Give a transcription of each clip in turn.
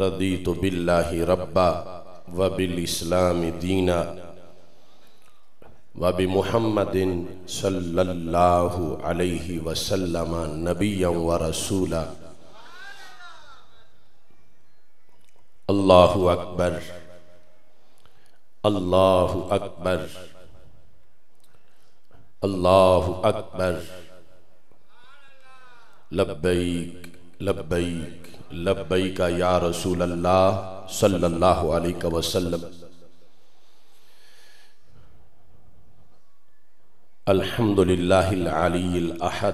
رضیت باللہ ربا و بالاسلام دینا و بمحمد صلی اللہ علیہ وسلم نبیا و رسولا اللہ اکبر اللہ اکبر اللہ اکبر لبیک لبیک لبیک یا رسول اللہ صلی اللہ علیہ وسلم۔ الحمد للہ العلی الاحد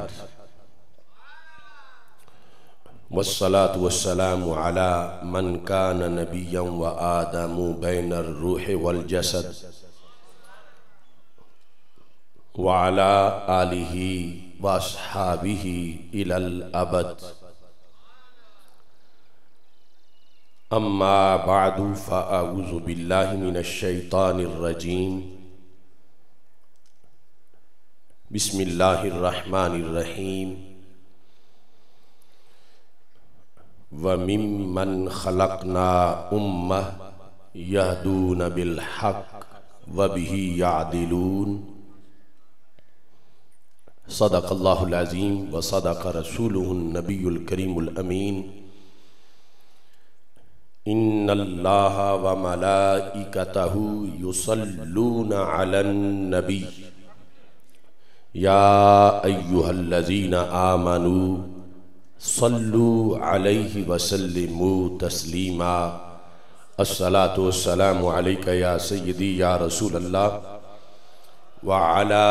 والصلاة والسلام على من كان نبيا وآدم بين الروح والجسد۔ وعلى آله وأصحابه إلى الأبد أما بعد فأعوذ بالله من الشيطان الرجيم. بسم الله الرحمن الرحيم. وممن خلقنا أمة يهدون بالحق وبه يعدلون. صدق الله العظيم وصدق رسوله النبي الكريم الأمين. ان اللہ و ملائکتہ یصلون علی النبی یا ایوہ الذین آمنوا صلو علیہ وسلموا تسلیما الصلاة والسلام علیکہ یا سیدی یا رسول اللہ وعلا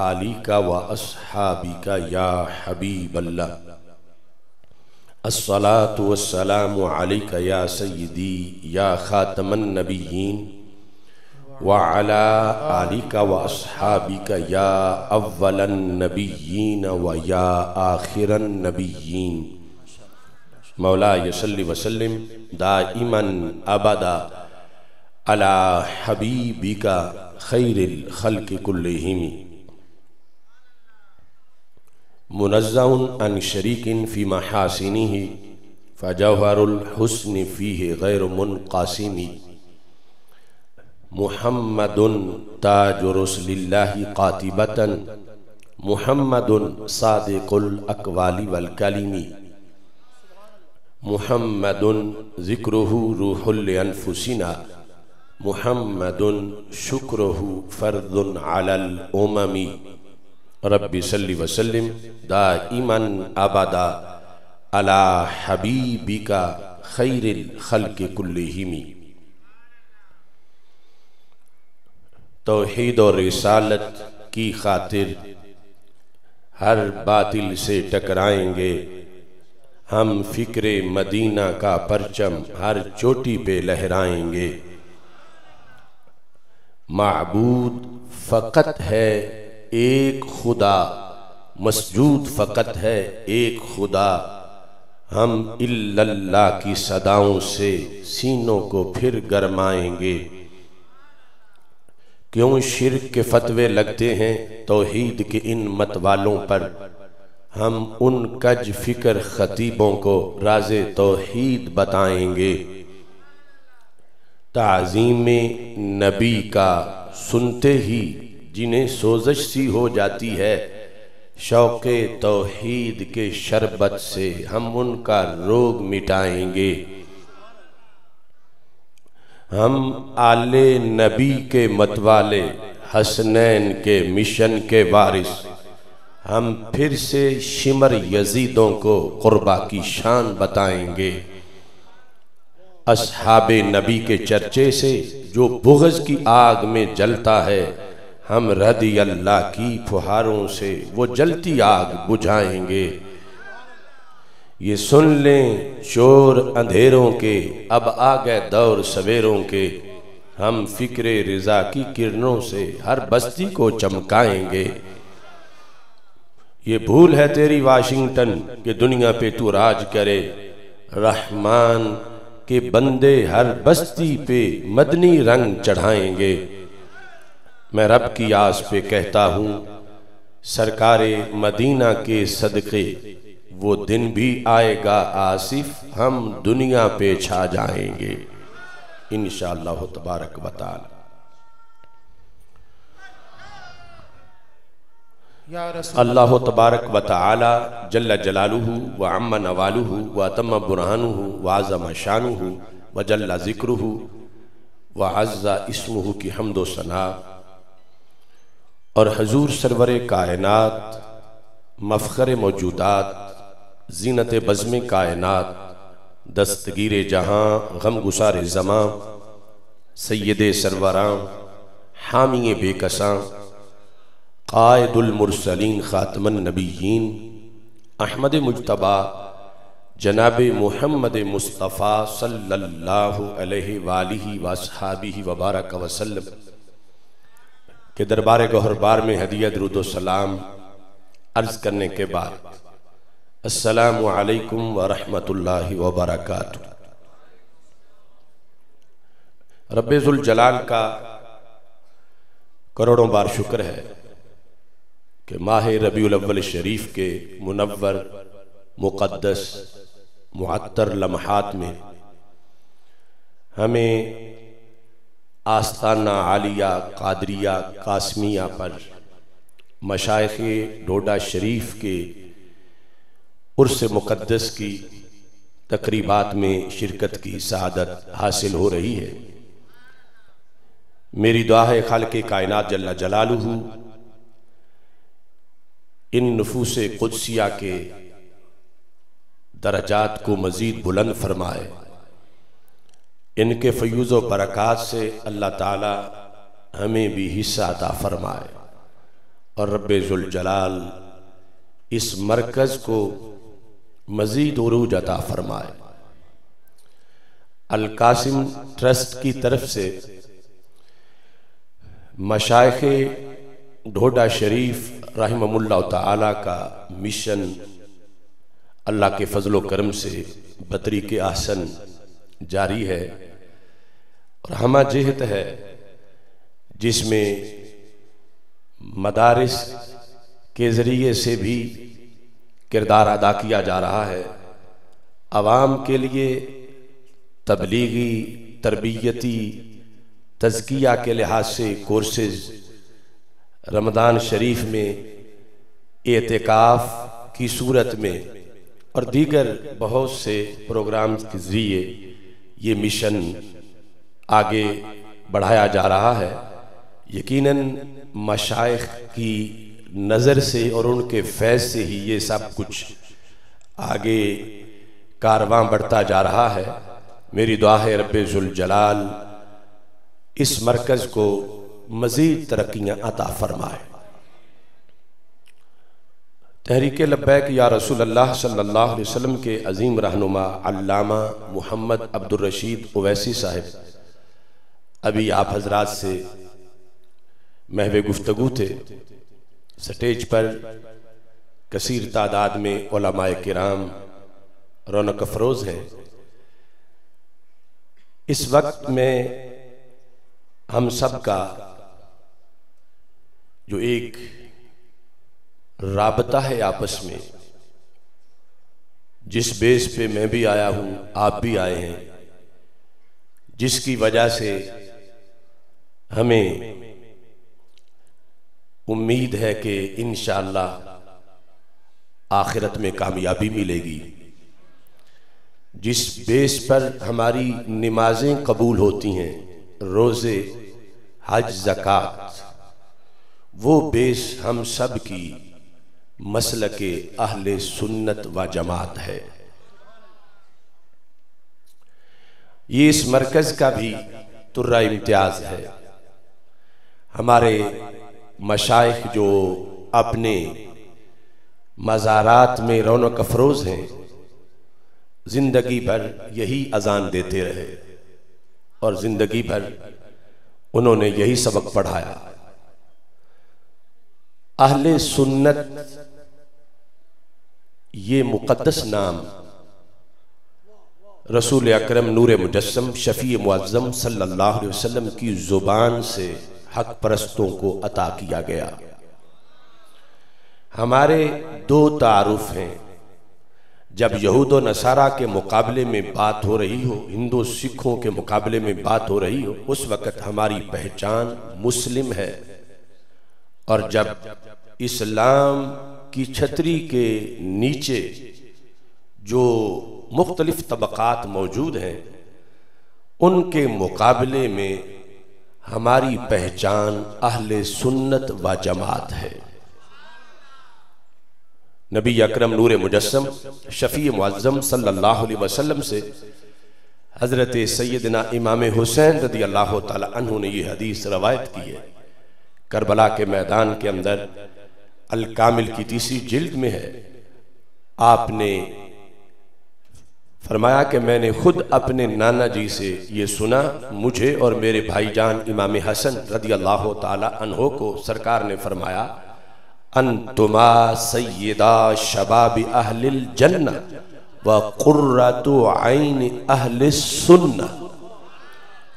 آلیکہ و اصحابیکہ یا حبیب اللہ الصلاة والسلام عليك يا سيدي يا خاتم النبيين وعلى آلك وأصحابك يا أول النبيين ويا آخر النبيين مولاي صلي وسلم دائما أبدا على حبيبك خير الخلق كلهم منزع عن شريك في محاسنه فجوهر الحسن فيه غير منقاسم محمد تاج رسل الله قاتبة محمد صادق الأقوال والكلم. محمد ذكره روح لأنفسنا محمد شكره فرض على الأمم. رب صلی وسلم دائما ابدا على حبیبک خیر الخلق کلہم توحید اور رسالت کی خاطر ہر باطل سے ٹکرائیں گے۔ ہم فکر مدینہ کا پرچم ہر چوٹی پہ لہرائیں گے۔ معبود فقط ہے ایک خدا، مسجود فقط ہے ایک خدا۔ ہم اللہ کی صداؤں سے سینوں کو پھر گرمائیں گے۔ کیوں شرک کے فتوے لگتے ہیں توحید کے ان مت والوں پر؟ ہم ان کج فکر خطیبوں کو راز توحید بتائیں گے۔ تعظیم نبی کا سنتے ہی جنہیں سوزش سی ہو جاتی ہے۔ شوق توحید کے شربت سے ہم ان کا روگ مٹائیں گے۔ ہم آل نبی کے متوالے، حسنین کے مشن کے وارث۔ ہم پھر سے شمر یزیدوں کو قربہ کی شان بتائیں گے۔ اصحاب نبی کے چرچے سے جو بغض کی آگ میں جلتا ہے ہم رضی اللہ کی پھہاروں سے وہ جلتی آگ بجھائیں گے۔ یہ سن لیں چور اندھیروں کے، اب آگئے دور سویروں کے۔ ہم فکر رضا کی کرنوں سے ہر بستی کو چمکائیں گے۔ یہ بھول ہے تیری واشنگٹن کہ دنیا پہ تو راج کرے۔ رحمان کے بندے ہر بستی پہ مدنی رنگ چڑھائیں گے۔ میں رب کی آس پہ کہتا ہوں، سرکار مدینہ کے صدقے، وہ دن بھی آئے گا آصف، ہم دنیا پہ چھا جائیں گے۔ انشاءاللہ تبارک و تعالی۔ اللہ تبارک و تعالی جل جلالہ و عم نوالہ و اتم برہانہ و عظم شانہ و جل ذکرہ و عز اسمہ کی حمد و ثناء۔ اور حضور سرور کائنات، مفخر موجودات، زینت بزم کائنات، دستگیر جہاں غم گسار زمان سید سروران، حامی بے کساں قائد المرسلین خاتم النبیین، احمد مجتبہ جناب محمد مصطفیٰ صلی اللہ علیہ وآلہ وآصحابہ وبارک وسلم۔ کے دربار گوھر بار میں حدیعہ درود و سلام عرض کرنے کے بعد۔ السلام علیکم ورحمت اللہ وبرکاتہ۔ رب ذوالجلال کا کروڑوں بار شکر ہے کہ ماہ ربیع الاول شریف کے منور، مقدس، معطر لمحات میں ہمیں آستانہ عالیہ قادریہ قاسمیہ پر مشائخ ڈوڈا شریف کے عرص مقدس کی تقریبات میں شرکت کی سعادت حاصل ہو رہی ہے۔ میری دعا ہے خالق کائنات جل جلالہ ان نفوس قدسیہ کے درجات کو مزید بلند فرمائے۔ ان کے فیوز و برکات سے اللہ تعالی ہمیں بھی حصہ عطا فرمائے۔ اور رب ذوالجلال اس مرکز کو مزید عروج عطا فرمائے۔ القاسم ٹرسٹ کی طرف سے مشائخ ڈھوڈا شریف رحمہ اللہ تعالیٰ کا مشن اللہ کے فضل و کرم سے بطری کے آسن جاری ہے۔ اور ہمہ جہت ہے جس میں مدارس کے ذریعے سے بھی کردار ادا کیا جا رہا ہے۔ عوام کے لیے تبلیغی، تربیتی، تزکیہ کے لحاظ سے کورسز رمضان شریف میں اعتقاف کی صورت میں اور دیگر بہت سے پروگرام کے ذریعے یہ مشن آگے بڑھایا جا رہا ہے۔ یقیناً مشائق کی نظر سے اور ان کے فیض سے ہی یہ سب کچھ آگے کارواں بڑھتا جا رہا ہے۔ میری دعا ہے رب ذوالجلال اس مرکز کو مزید ترقیاں عطا فرمائے۔ تحریک لبیک یا رسول اللہ صلی اللہ علیہ وسلم کے عظیم رہنما علامہ محمد عبد الرشید اویسی صاحب ابھی آپ حضرات سے محو گفتگو تھے۔ سٹیج پر کثیر تعداد میں علماء کرام رونق افروز ہیں۔ اس وقت میں ہم سب کا جو ایک رابطہ ہے آپس میں، جس بیس پہ میں بھی آیا ہوں، آپ بھی آئے ہیں۔ جس کی وجہ سے ہمیں امید ہے کہ انشاءاللہ آخرت میں کامیابی ملے گی۔ جس بیس پر ہماری نمازیں قبول ہوتی ہیں، روزے، حج زکاة وہ بیس ہم سب کی مسلک اہل سنت و جماعت ہے۔ یہ اس مرکز کا بھی ترہ امتیاز ہے۔ ہمارے مشائق جو اپنے مزارات میں رونق افروز ہیں، زندگی بھر یہی اذان دیتے رہے۔ اور زندگی بھر انہوں نے یہی سبق پڑھایا۔ اہل سنت یہ مقدس نام رسول اکرم نور مجسم شفیع معظم صلی اللہ علیہ وسلم کی زبان سے حق پرستوں کو عطا کیا گیا۔ ہمارے دو تعارف ہیں۔ جب یہود و نصارہ کے مقابلے میں بات ہو رہی ہو، ہندو سکھوں کے مقابلے میں بات ہو رہی ہو، اس وقت ہماری پہچان مسلم ہے۔ اور جب اسلام کی چھتری کے نیچے جو مختلف طبقات موجود ہیں، ان کے مقابلے میں ہماری پہچان اہل سنت و جماعت ہے۔ نبی اکرم نور مجسم، شفیع معظم صلی اللہ علیہ وسلم سے حضرت سیدنا امام حسین رضی اللہ تعالی عنہ نے یہ حدیث روایت کی ہے۔ کربلا کے میدان کے اندر الکامل کی تیسری جلد میں ہے۔ آپ نے فرمایا کہ میں نے خود اپنے نانا جی سے یہ سنا، مجھے اور میرے بھائی جان امام حسن رضی اللہ تعالی عنہ کو سرکار نے فرمایا، انتما سیدہ شباب اہل الجنہ وقررت عین اہل السنہ۔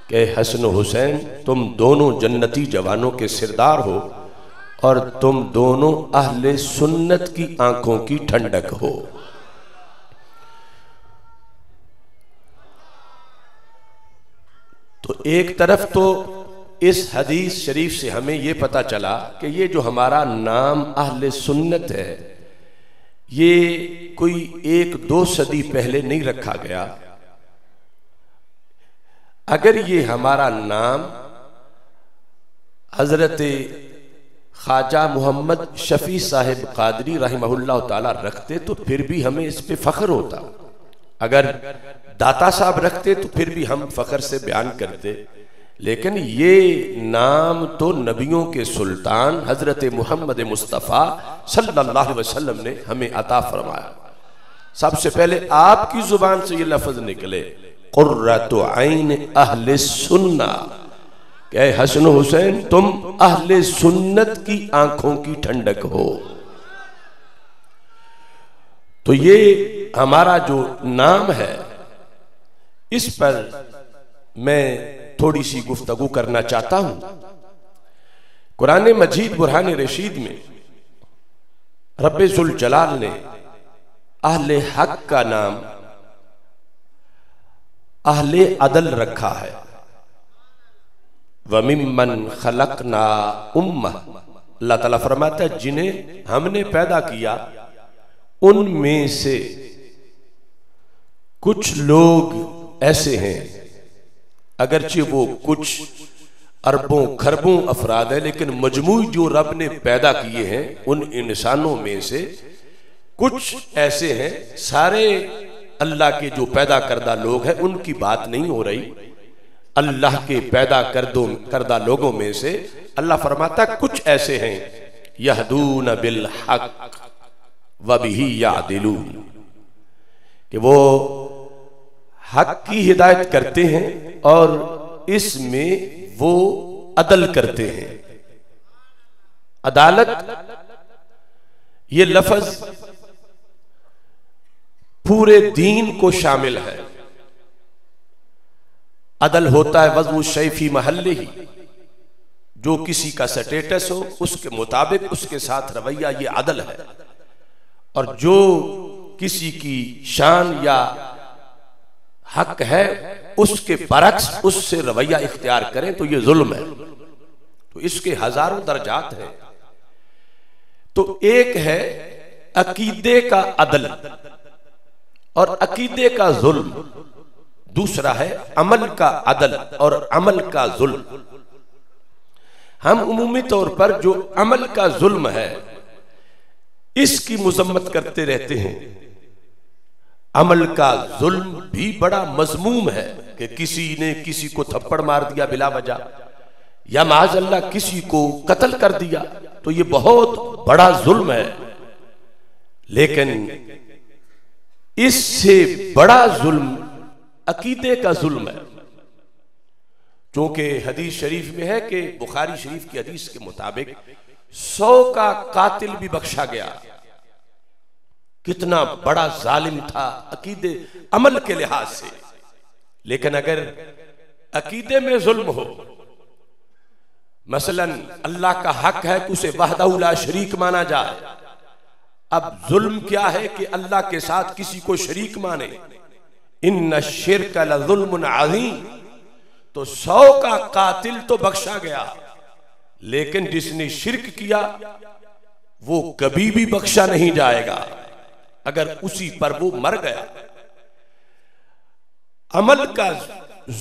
کہ حسن حسین، تم دونوں جنتی جوانوں کے سردار ہو اور تم دونوں اہل سنت کی آنکھوں کی ٹھنڈک ہو۔ تو ایک طرف تو اس حدیث شریف سے ہمیں یہ پتا چلا کہ یہ جو ہمارا نام اہل سنت ہے، یہ کوئی ایک دو صدی پہلے نہیں رکھا گیا۔ اگر یہ ہمارا نام حضرت خواجہ محمد شفیع صاحب قادری رحمہ اللہ تعالی رکھتے تو پھر بھی ہمیں اس پہ فخر ہوتا۔ اگر داتا صاحب رکھتے تو پھر بھی ہم فخر سے بیان کرتے۔ لیکن یہ نام تو نبیوں کے سلطان حضرت محمد مصطفیٰ صلی اللہ علیہ وسلم نے ہمیں عطا فرمایا۔ سب سے پہلے آپ کی زبان سے یہ لفظ نکلے۔ قررت عین اہل سنہ کہ حسن حسین، تم اہل سنت کی آنکھوں کی ٹھنڈک ہو۔ تو یہ ہمارا جو نام ہے اس پر میں تھوڑی سی گفتگو کرنا چاہتا ہوں۔ قرآن مجید برہان رشید میں رب ذوالجلال نے اہل حق کا نام اہل عدل رکھا ہے۔ وَمِمَّنْ خَلَقْنَا أُمَّةً۔ اللہ تعالیٰ فرماتا ہے، جنہیں ہم نے پیدا کیا، ان میں سے کچھ لوگ ایسے ہیں۔ اگرچہ وہ کچھ اربوں خربوں افراد ہیں، لیکن مجموعی جو رب نے پیدا کیے ہیں، ان انسانوں میں سے کچھ ایسے ہیں۔ سارے اللہ کے جو پیدا کردہ لوگ ہیں، ان کی بات نہیں ہو رہی۔ اللہ کے پیدا کردہ لوگوں میں سے اللہ فرماتا کچھ ایسے ہیں۔ یہدون بالحق وبہی یعدلون۔ کہ وہ حق کی ہدایت کرتے ہیں اور اس میں وہ عدل کرتے ہیں۔ عدالت، یہ لفظ پورے دین کو شامل ہے۔ عدل ہوتا ہے وضو شیفی محلے ہی جو کسی کا سٹیٹس ہو، اس کے مطابق، اس کے ساتھ رویہ، یہ عدل ہے۔ اور جو کسی کی شان یا حق ہے، اس کے برعکس اس سے رویہ اختیار کریں تو یہ ظلم ہے۔ تو اس کے ہزاروں درجات ہیں۔ تو ایک ہے عقیدے کا عدل اور عقیدے کا ظلم۔ دوسرا ہے عمل کا عدل اور عمل کا ظلم۔ ہم عمومی طور پر جو عمل کا ظلم ہے، اس کی مذمت کرتے رہتے ہیں۔ عمل کا ظلم بھی بڑا مضموم ہے کہ کسی نے کسی کو تھپڑ مار دیا بلا وجہ، یا معاذ اللہ کسی کو قتل کر دیا، تو یہ بہت بڑا ظلم ہے۔ لیکن اس سے بڑا ظلم عقیدے کا ظلم ہے۔ چونکہ حدیث شریف میں ہے کہ بخاری شریف کی حدیث کے مطابق سو کا قاتل بھی بخشا گیا۔ کتنا بڑا ظالم تھا عقیدے عمل کے لحاظ سے۔ لیکن اگر عقیدے میں ظلم ہو، مثلا اللہ کا حق ہے کہ اسے وحدہ لا شریک مانا جائے۔ اب ظلم کیا ہے کہ اللہ کے ساتھ کسی کو شریک مانے۔ ان شرک لظلم عظیم۔ تو سو کا قاتل تو بخشا گیا۔ لیکن جس نے شرک کیا، وہ کبھی بھی بخشا نہیں جائے گا۔ اگر اسی پر وہ مر گیا۔ عمل کا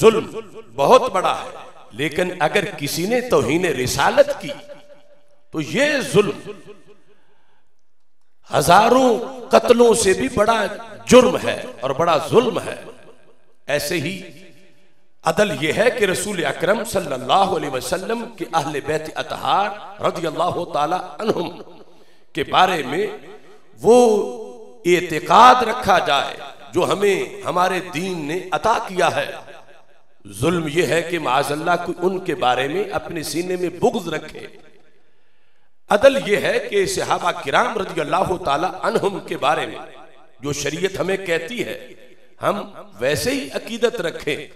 ظلم بہت بڑا ہے، لیکن اگر کسی نے توہین رسالت کی، تو یہ ظلم ہزاروں قتلوں سے بھی بڑا جرم ہے اور بڑا ظلم ہے۔ ایسے ہی عدل یہ ہے کہ رسول اکرم صلی اللہ علیہ وسلم کے اہل بیت اتحار رضی اللہ تعالی عنہم کے بارے میں وہ اعتقاد رکھا جائے، جو ہمیں، ہمارے دین نے عطا کیا ہے۔ ظلم یہ ہے کہ معاذ اللہ کو ان کے بارے میں اپنے سینے میں بغض رکھے۔ عدل یہ ہے کہ صحابہ کرام رضی اللہ تعالی عنہم کے بارے میں، جو شریعت ہمیں کہتی ہے، ہم ویسے ہی عقیدت رکھیں۔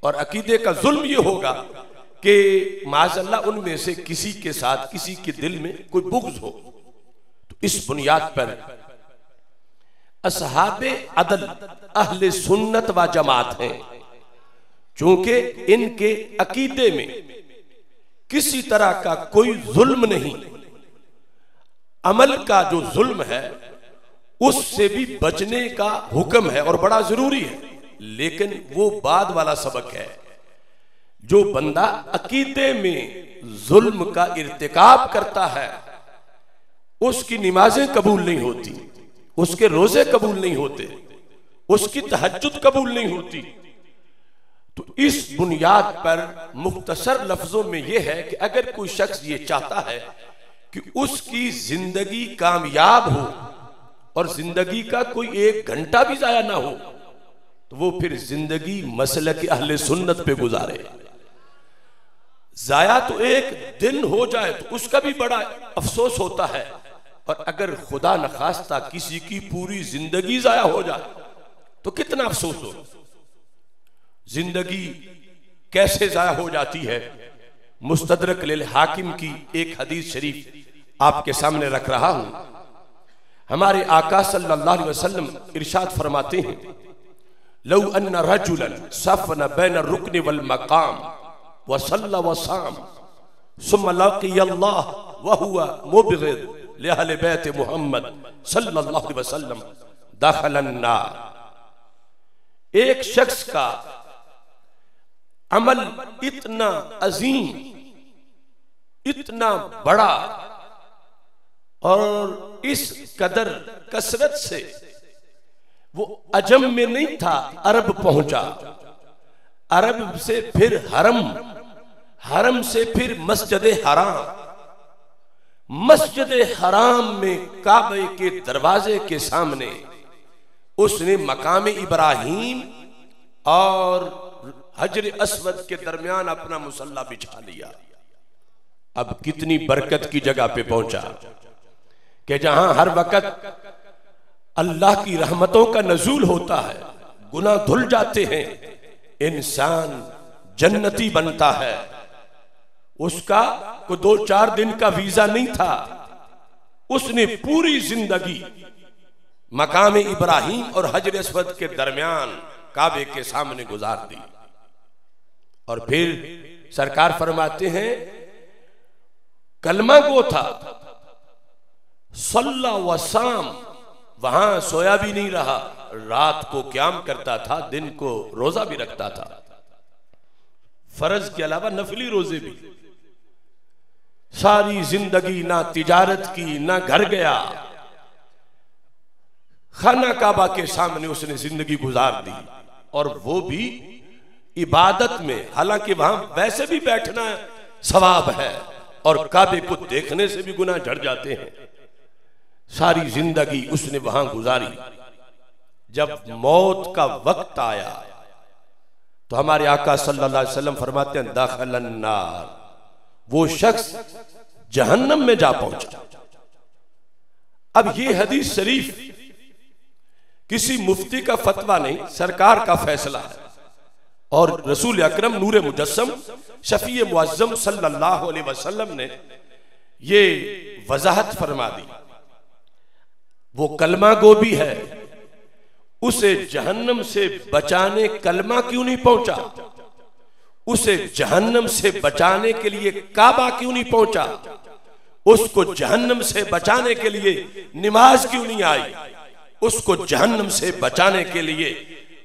اور عقیدے کا ظلم یہ ہوگا کہ معاذ اللہ ان میں سے کسی کے ساتھ، کسی کے دل میں کوئی بغض ہو۔ تو اس بنیاد پر اصحاب عدل، اہل سنت و جماعت ہیں۔ چونکہ ان کے عقیدے میں کسی طرح کا کوئی ظلم نہیں، عمل کا جو ظلم ہے، اس سے بھی بچنے کا حکم ہے اور بڑا ضروری ہے۔ لیکن وہ بعد والا سبق ہے۔ جو بندہ عقیدے میں ظلم کا ارتکاب کرتا ہے، اس کی نمازیں قبول نہیں ہوتی۔ اس کے روزے قبول نہیں ہوتے، اس کی تحجد قبول نہیں ہوتی۔ تو اس بنیاد پر مختصر لفظوں میں یہ ہے کہ اگر کوئی شخص یہ چاہتا ہے کہ اس کی زندگی کامیاب ہو اور زندگی کا کوئی ایک گھنٹہ بھی ضائع نہ ہو، تو وہ پھر زندگی مسلک اہل سنت پہ گزارے۔ ضائع تو ایک دن ہو جائے تو اس کا بھی بڑا افسوس ہوتا ہے۔ اور اگر خدا نخواستہ کسی کی پوری زندگی ضائع ہو جائے، تو کتنا افسوس ہو۔ زندگی کیسے ضائع ہو جاتی ہے؟ مستدرک حاکم کی ایک حدیث شریف آپ کے سامنے رکھ رہا ہوں۔ ہمارے آقا صلی اللہ علیہ وسلم ارشاد فرماتے ہیں، لو ان رجلا صفن بین الرکن والمقام وصل وصام ثم لقی اللہ وہو مبغض۔ لہل بیت محمد صلی اللہ علیہ وسلم دخل النار۔ ایک شخص کا عمل اتنا عظیم، اتنا بڑا اور اس قدر کسرت سے وہ عجم میں نہیں تھا، عرب پہنچا۔ عرب سے پھر حرم حرم سے پھر مسجد حرام۔ مسجد حرام میں کعبے کے دروازے کے سامنے اس نے مقام ابراہیم اور حجر اسود کے درمیان اپنا مسلح بچھا لیا۔ اب کتنی برکت کی جگہ پہ پہنچا کہ جہاں ہر وقت اللہ کی رحمتوں کا نزول ہوتا ہے، گناہ دھل جاتے ہیں، انسان جنتی بنتا ہے۔ اس کا کو دو چار دن کا ویزا نہیں تھا۔ اس نے پوری زندگی مقام ابراہیم اور حجر اسود کے درمیان کعبے کے سامنے گزار دی۔ اور پھر سرکار فرماتے ہیں، کلمہ گو تھا، صلی وسام وہاں سویا بھی نہیں رہا، رات کو قیام کرتا تھا، دن کو روزہ بھی رکھتا تھا۔ فرض کے علاوہ نفلی روزے بھی۔ ساری زندگی نہ تجارت کی، نہ گھر گیا۔ خانہ کعبہ کے سامنے اس نے زندگی گزار دی۔ اور وہ بھی عبادت میں، حالانکہ وہاں ویسے بھی بیٹھنا ثواب ہے۔ اور کعبے کو دیکھنے سے بھی گناہ جھڑ جاتے ہیں۔ ساری زندگی اس نے وہاں گزاری۔ جب موت کا وقت آیا، تو ہمارے آقا صلی اللہ علیہ وسلم فرماتے ہیں، داخل النار۔ وہ شخص جہنم میں جا پہنچا۔ اب یہ حدیث شریف کسی مفتی کا فتوہ نہیں، سرکار کا فیصلہ ہے۔ اور رسول اکرم نور مجسم، شفیع معظم صلی اللہ علیہ وسلم نے یہ وضاحت فرما دی۔ وہ کلمہ گوبی ہے۔ اسے جہنم سے بچانے کلمہ کیوں نہیں پہنچا؟ اسے جہنم سے بچانے کے لیے کعبہ کیوں نہیں پہنچا؟ اس کو جہنم سے بچانے کے لیے نماز کیوں نہیں آئی؟ اس کو جہنم سے بچانے کے لیے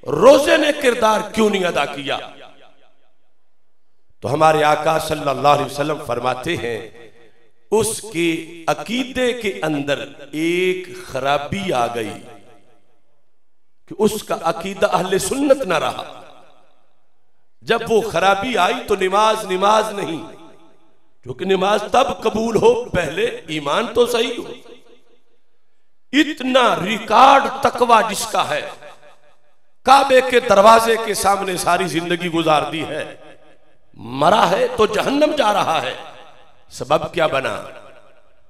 روزے نے کردار کیوں نہیں ادا کیا؟ تو ہمارے آقا صلی اللہ علیہ وسلم فرماتے ہیں، اس کے عقیدے کے اندر ایک خرابی آ گئی کہ اس کا عقیدہ اہل سنت نہ رہا۔ جب وہ خرابی آئی تو نماز نماز نہیں۔ کیونکہ نماز تب قبول ہو پہلے ایمان تو صحیح ہو۔ اتنا ریکارڈ تقوی جس کا ہے۔ کعبے کے دروازے کے سامنے ساری زندگی گزار دی ہے۔ مرا ہے تو جہنم جا رہا ہے۔ سبب کیا بنا؟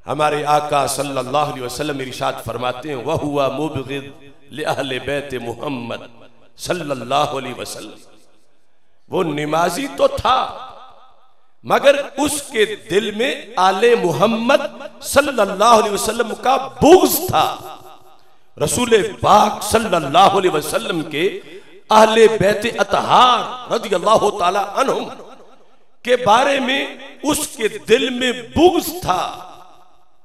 ہمارے آقا صلی اللہ علیہ وسلم ارشاد فرماتے ہیں، وَهُوَ مُبْغِضْ لِأَهْلِ بَيْتِ محمد صلی اللہ علیہ وسلم۔ وہ نمازی تو تھا، مگر اس کے دل میں آل محمد صلی اللہ علیہ وسلم کا بغض تھا۔ رسول پاک صلی اللہ علیہ وسلم کے اہل بیت اتحار رضی اللہ تعالی عنہم کے بارے میں اس کے دل میں بغض تھا۔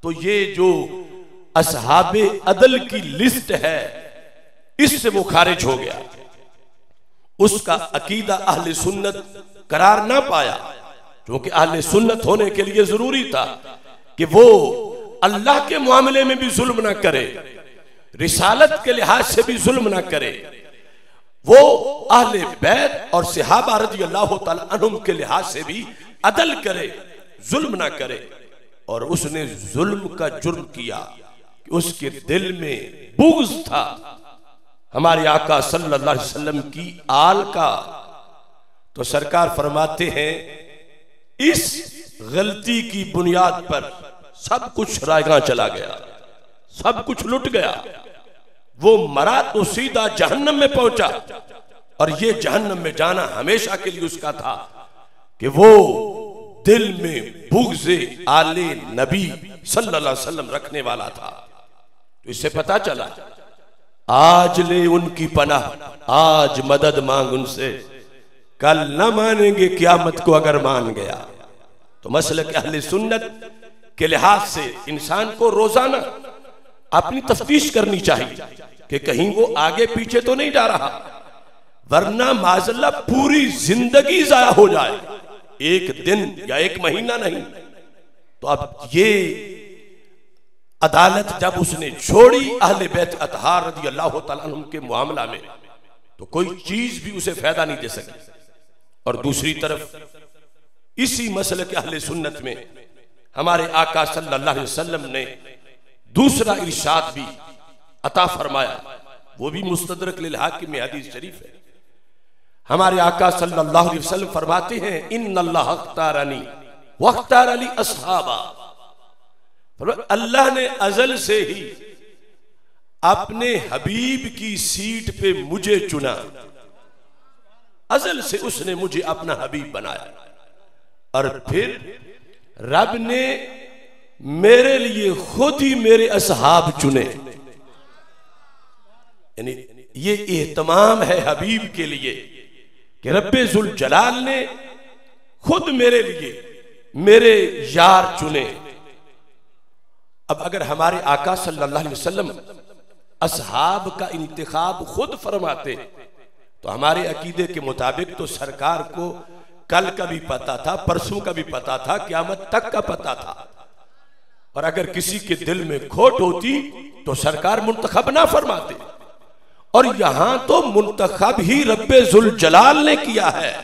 تو یہ جو اصحاب عدل کی لسٹ ہے، اس سے وہ خارج ہو گیا۔ اس کا عقیدہ اہل سنت قرار نہ پایا کیونکہ اہل سنت ہونے کے لیے ضروری تھا کہ وہ اللہ کے معاملے میں بھی ظلم نہ کرے، رسالت کے لحاظ سے بھی ظلم نہ کرے۔ وہ اہل بیت اور صحابہ رضی اللہ تعالیٰ عنہم کے لحاظ سے بھی عدل کرے، ظلم نہ کرے۔ اور اس نے ظلم کا جرم کیا، کہ اس کے دل میں بغض تھا۔ ہمارے آقا صلی اللہ علیہ وسلم کی آل کا تو سرکار فرماتے ہیں، اس غلطی کی بنیاد پر سب کچھ رائے چلا گیا، سب کچھ لٹ گیا۔ وہ مرا تو سیدھا جہنم میں پہنچا۔ اور یہ جہنم میں جانا ہمیشہ کے لیے اس کا تھا کہ وہ دل میں بغض آل نبی صلی اللہ علیہ وسلم رکھنے والا تھا۔ تو اس سے پتا چلا آج لے ان کی پناہ، آج مدد مانگ ان سے۔ کل نہ مانیں گے، قیامت کو اگر مان گیا۔ تو مسلک اہل سنت کے لحاظ سے انسان کو روزانہ اپنی تفتیش کرنی چاہیے کہ کہیں وہ آگے پیچھے تو نہیں جا رہا، ورنہ معذلہ پوری زندگی ضائع ہو جائے۔ ایک دن یا ایک مہینہ نہیں۔ تو اب یہ عدالت جب اس نے چھوڑی اہل بیت اتحار رضی اللہ تعالیٰ عنہ کے معاملہ میں، تو کوئی چیز بھی اسے فائدہ نہیں دے سکی۔ اور دوسری طرف، اسی مسئلہ کے اہل سنت میں ہمارے آقا صلی اللہ علیہ وسلم نے دوسرا ارشاد بھی عطا فرمایا۔ وہ بھی مستدرک للحاکم حدیث شریف ہے۔ ہمارے آقا صلی اللہ علیہ وسلم فرماتے ہیں، ان اللہ اختارنی واختار علی اصحابہ اللہ نے ازل سے ہی اپنے حبیب کی سیٹ پہ مجھے چنا۔ ازل سے اس نے مجھے اپنا حبیب بنایا۔ اور پھر رب نے میرے لیے خود ہی میرے اصحاب چنے۔ یعنی یہ اہتمام ہے حبیب کے لیے کہ رب ذوالجلال نے خود میرے لیے میرے یار چنے۔ اب اگر ہمارے آقا صلی اللہ علیہ وسلم اصحاب کا انتخاب خود فرماتے تو ہمارے عقیدے کے مطابق تو سرکار کو کل کا بھی پتا تھا، پرسوں کا بھی پتا تھا، قیامت تک کا پتا تھا۔ اور اگر کسی کے دل میں کھوٹ ہوتی تو سرکار منتخب نہ فرماتے۔ اور یہاں تو منتخب ہی رب ذوالجلال نے کیا ہے۔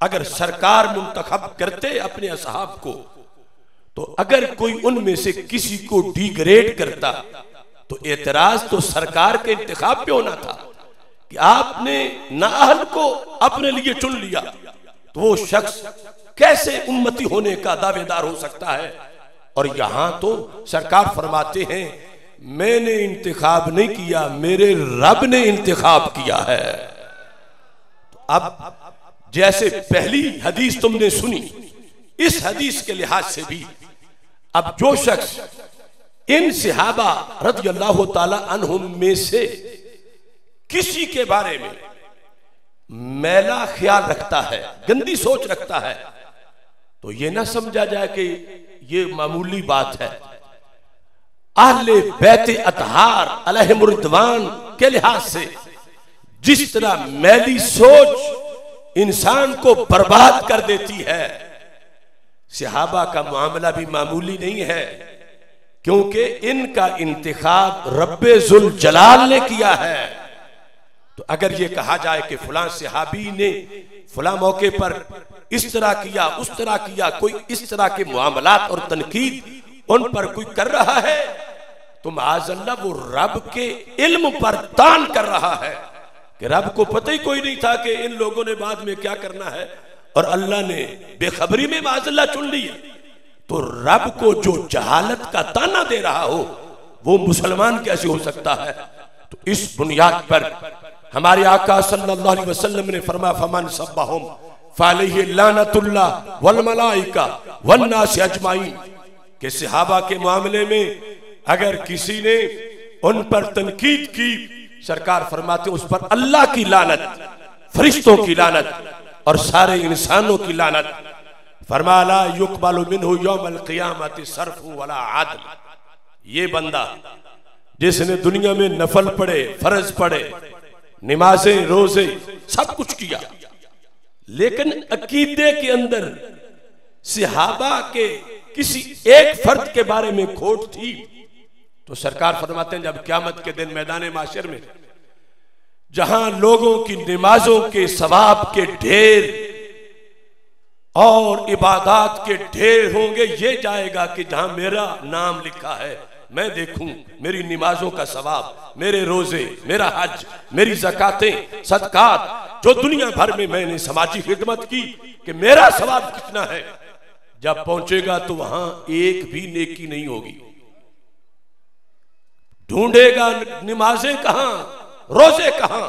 اگر سرکار منتخب کرتے اپنے اصحاب کو تو اگر کوئی ان میں سے کسی کو ڈی گریڈ کرتا، تو اعتراض تو سرکار کے انتخاب پہ ہونا تھا کہ آپ نے ناہل کو اپنے لیے چن لیا۔ تو وہ شخص کیسے امتی ہونے کا دعوے دار ہو سکتا ہے؟ اور یہاں تو سرکار فرماتے ہیں، میں نے انتخاب نہیں کیا، میرے رب نے انتخاب کیا ہے۔ اب جیسے پہلی حدیث تم نے سنی اس حدیث کے لحاظ سے بھی اب جو شخص ان صحابہ رضی اللہ تعالی عنہم میں سے کسی کے بارے میں میلا خیال رکھتا ہے، گندی سوچ رکھتا ہے، تو یہ نہ سمجھا جائے کہ یہ معمولی بات ہے۔ اہل بیت اتہار علیہ مردوان کے لحاظ سے جس طرح میلی سوچ انسان کو برباد کر دیتی ہے صحابہ کا معاملہ بھی معمولی نہیں ہے، کیونکہ ان کا انتخاب رب جلال نے کیا ہے۔ تو اگر یہ کہا جائے کہ فلاں صحابی نے فلاں موقع پر اس طرح کیا، اس طرح کیا، کوئی اس طرح کے معاملات اور تنقید ان پر کوئی کر رہا ہے، تو معاذ اللہ وہ رب کے علم پر تان کر رہا ہے کہ رب کو پتہ ہی کوئی نہیں تھا کہ ان لوگوں نے بعد میں کیا کرنا ہے۔ اور اللہ نے بے خبری میں معاذ اللہ چن لی ہے تو رب کو جو جہالت کا تانا دے رہا ہو، وہ مسلمان کیسے ہو سکتا ہے؟ تو اس بنیاد پر ہمارے آقا صلی اللہ علیہ وسلم نے فرما، فمن سبہم فعلیہ لانت اللہ والملائکہ والناس اجمعین کہ صحابہ کے معاملے میں اگر کسی نے ان پر تنقید کی، سرکار فرماتے، اس پر اللہ کی لانت فرشتوں کی لانت اور سارے انسانوں کی لانت فرما، لا یقبل منہ یوم القیامت صرف ولا عدل۔ یہ بندہ جس نے دنیا میں نفل پڑے فرض پڑے نمازیں، روزے، سب کچھ کیا، لیکن عقیدے کے اندر صحابہ کے کسی ایک فرد کے بارے میں کھوٹ تھی۔ تو سرکار فرماتے ہیں، جب قیامت کے دن میدان معاشر میں جہاں لوگوں کی نمازوں کے ثواب کے ڈھیر اور عبادات کے ڈھیر ہوں گے، یہ جائے گا کہ جہاں میرا نام لکھا ہے، میں دیکھوں میری نمازوں کا ثواب، میرے روزے، میرا حج، میری زکاتیں، صدقات، جو دنیا بھر میں میں نے سماجی خدمت کی کہ میرا ثواب کتنا ہے۔ جب پہنچے گا تو وہاں ایک بھی نیکی نہیں ہوگی۔ ڈھونڈے گا نمازیں کہاں؟ روزے کہاں؟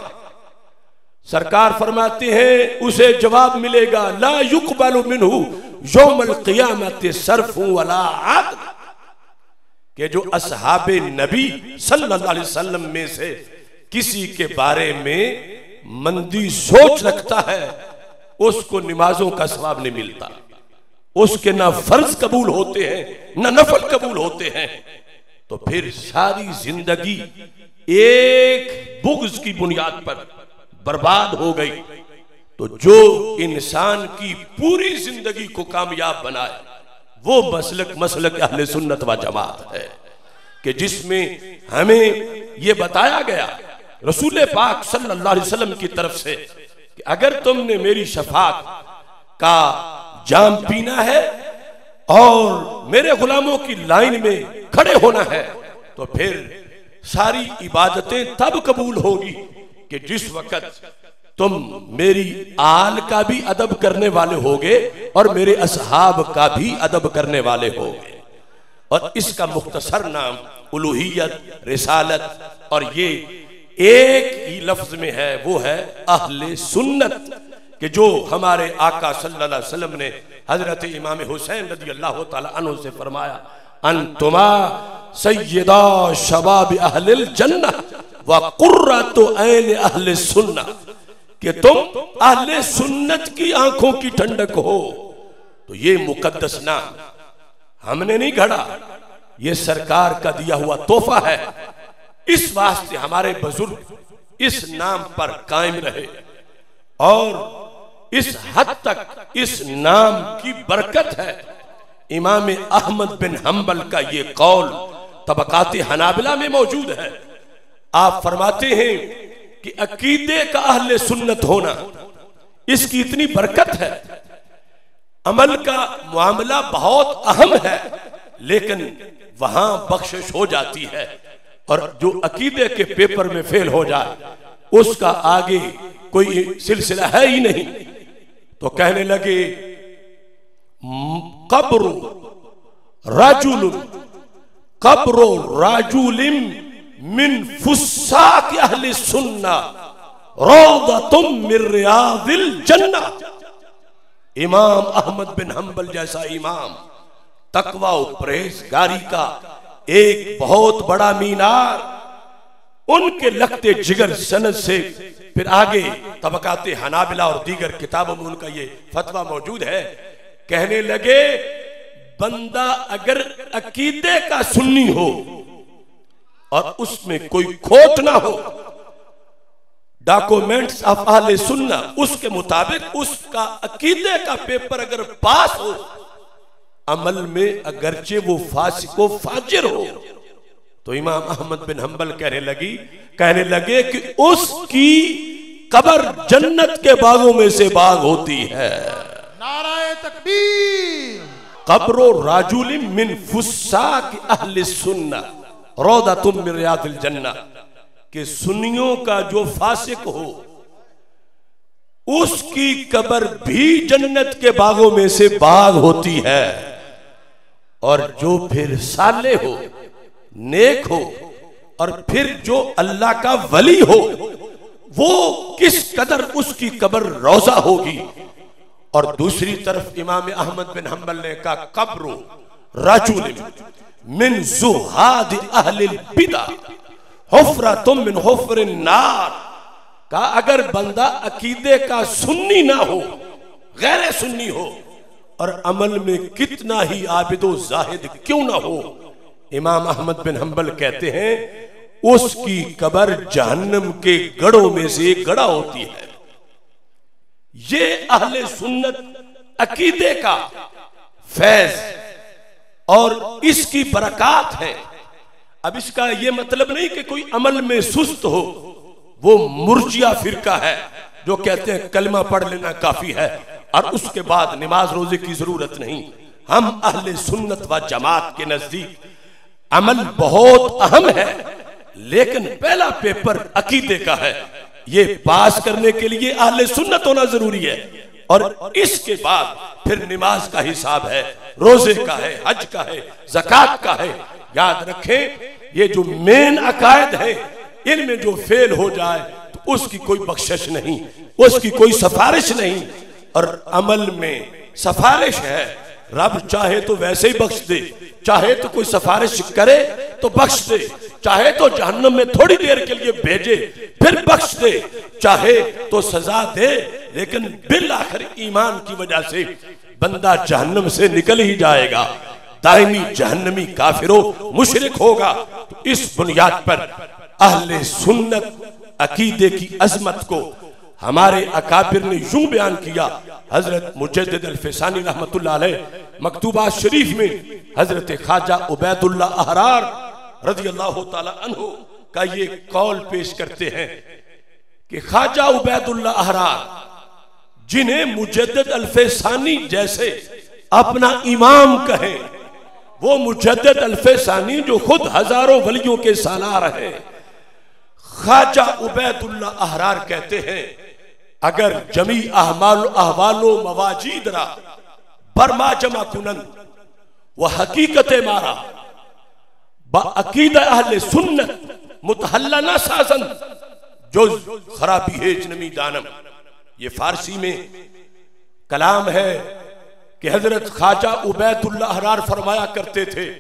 سرکار فرماتے ہیں اسے جواب ملے گا، لا یقبل منہ یوم القیامت صرف ولا عدل کہ جو اصحاب نبی صلی اللہ علیہ وسلم میں سے کسی کے بارے میں مندی سوچ رکھتا ہے، اس کو نمازوں کا ثواب نہیں ملتا۔ اس کے نہ فرض قبول ہوتے ہیں، نہ نفل قبول ہوتے ہیں۔ تو پھر ساری زندگی ایک بغض کی بنیاد پر برباد ہو گئی۔ تو جو انسان کی پوری زندگی کو کامیاب بنائے، وہ مسلک مسلک اہل سنت و جماعت ہے۔ کہ جس میں ہمیں یہ بتایا گیا رسول پاک صلی اللہ علیہ وسلم کی طرف سے کہ اگر تم نے میری شفاعت کا جام پینا ہے اور میرے غلاموں کی لائن میں کھڑے ہونا ہے، تو پھر ساری عبادتیں تب قبول ہوگی کہ جس وقت تم میری آل کا بھی ادب کرنے والے ہوگے اور میرے اصحاب کا بھی ادب کرنے والے ہوگے۔ اور اس کا مختصر نام الوحیت رسالت اور یہ ایک ہی لفظ میں ہے، وہ ہے اہل سنت، کہ جو ہمارے آقا صلی اللہ علیہ وسلم نے حضرت امام حسین رضی اللہ تعالیٰ عنہ سے فرمایا انتما سیدہ شباب اہل الجنہ وقررت این اہل سنہ کہ تم اہل سنت کی آنکھوں کی ٹھنڈک ہو۔ تو یہ مقدس نام ہم نے نہیں گھڑا، یہ سرکار کا دیا ہوا توفہ ہے۔ اس واسطے ہمارے بزرگ اس نام پر قائم رہے۔ اور اس حد تک اس نام کی برکت ہے۔ امام احمد بن حنبل کا یہ قول طبقات حنابلہ میں موجود ہے۔ آپ فرماتے ہیں کہ عقیدے کا اہل سنت ہونا اس کی اتنی برکت ہے۔ عمل کا معاملہ بہت اہم ہے، لیکن وہاں بخشش ہو جاتی ہے اور جو عقیدے کے پیپر میں فیل ہو جائے، اس کا آگے کوئی سلسلہ ہے ہی نہیں۔ تو کہنے لگے قبر رجل قبر رجل من فساق اہل سنہ روضتم من ریاض الجنہ۔ امام احمد بن حنبل جیسا امام، تقوی و پریزگاری کا ایک بہت بڑا مینار۔ ان کے لگتے جگر سند سے پھر آگے طبقات حنابلہ اور دیگر کتابوں میں ان کا یہ فتوہ موجود ہے۔ کہنے لگے، بندہ اگر عقیدے کا سنی ہو اور اس میں کوئی کھوٹ نہ ہو ڈاکومنٹس آف اہل سننا اس کے مطابق اس کا عقیدے کا پیپر اگر پاس ہو، عمل میں اگرچہ وہ فاسق و فاجر ہو۔ تو امام احمد بن حنبل کہنے لگی، کہنے لگے کہ اس کی قبر جنت کے باغوں میں سے باغ ہوتی ہے۔ نعرہ تکبیر۔ قبر راجول من فساق اہل سنہ روضہ تم من ریاض الجنہ۔ کہ سنیوں کا جو فاسق ہو، اس کی قبر بھی جنت کے باغوں میں سے باغ ہوتی ہے۔ اور جو پھر سالے ہو، نیک ہو، اور پھر جو اللہ کا ولی ہو، وہ کس قدر اس کی قبر روزہ ہوگی؟ اور دوسری طرف امام احمد بن حنبل نے کہا، قبر رجل من زہاد اہل البدع حفرہ من حفر النار۔ کہا، اگر بندہ عقیدے کا سنی نہ ہو، غیر سنی ہو، اور عمل میں کتنا ہی عابد و زاہد کیوں نہ ہو، امام احمد بن حنبل کہتے ہیں، اس کی قبر جہنم کے گڑوں میں سے گڑا ہوتی ہے۔ یہ اہل سنت عقیدے کا فیض اور اس کی برکات ہے۔ اب اس کا یہ مطلب نہیں کہ کوئی عمل میں سست ہو، وہ مرجیا فرقہ ہے جو کہتے ہیں کلمہ پڑھ لینا کافی ہے اور اس کے بعد نماز روزے کی ضرورت نہیں۔ ہم اہل سنت و جماعت کے نزدیک عمل بہت اہم ہے، لیکن پہلا پیپر عقیدے کا ہے۔ یہ پاس کرنے کے لیے اہل سنت ہونا ضروری ہے۔ اور اس کے بعد پھر نماز کا حساب ہے، روزے کا ہے، حج کا ہے زکاة کا ہے۔ یاد رکھیں، یہ جو مین عقائد ہے ان میں جو فیل ہو جائے، تو اس کی کوئی بخشش نہیں، اس کی کوئی سفارش نہیں۔ اور عمل میں سفارش ہے، رب چاہے تو ویسے ہی بخش دے۔ چاہے تو کوئی سفارش کرے تو بخش دے، چاہے تو جہنم میں تھوڑی دیر کے لیے بھیجے، پھر بخش دے۔ چاہے تو سزا دے، لیکن بالآخر ایمان کی وجہ سے بندہ جہنم سے نکل ہی جائے گا۔ دائمی جہنمی کافروں مشرک ہوگا۔ تو اس بنیاد پر اہل سنت عقیدے کی عظمت کو ہمارے اکابر نے یوں بیان کیا، حضرت مجدد الفسانی رحمت اللہ علیہ، مکتوبہ شریف میں حضرت خواجہ عبید اللہ احرار رضی اللہ تعالی عنہ کا یہ قول پیش کرتے ہیں کہ خواجہ عبید اللہ احرار، جنہیں مجدد الفسانی جیسے اپنا امام کہیں، وہ مجدد الفسانی جو خود ہزاروں ولیوں کے سالار ہیں، خواجہ عبید اللہ احرار کہتے ہیں اگر جمی احمال احوال و مواجید را برما جمع کنن و حقیقت مارا با عقید اہل سنت متحلہ نہ سازن جو خرابی ہے جنمی دانم۔ یہ فارسی میں کلام ہے کہ حضرت خواجہ عبید اللہ حرار فرمایا کرتے تھے،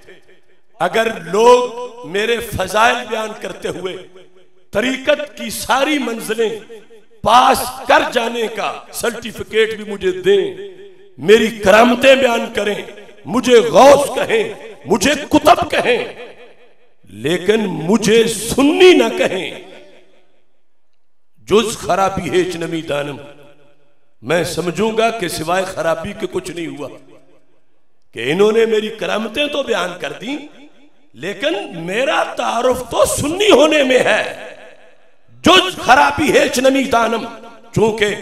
اگر لوگ میرے فضائل بیان کرتے ہوئے طریقت کی ساری منزلیں پاس کر جانے کا سرٹیفکیٹ بھی مجھے دیں، میری کرامتیں بیان کریں، مجھے غوث کہیں، مجھے کتب کہیں، لیکن مجھے سننی نہ کہیں۔ جز خرابی ہے چنمی دانم، میں سمجھوں گا کہ سوائے خرابی کے کچھ نہیں ہوا، کہ انہوں نے میری کرامتیں تو بیان کر دیں، لیکن میرا تعارف تو سننی ہونے میں ہے۔ جز خرابی ہے چنمی دانم، چونکہ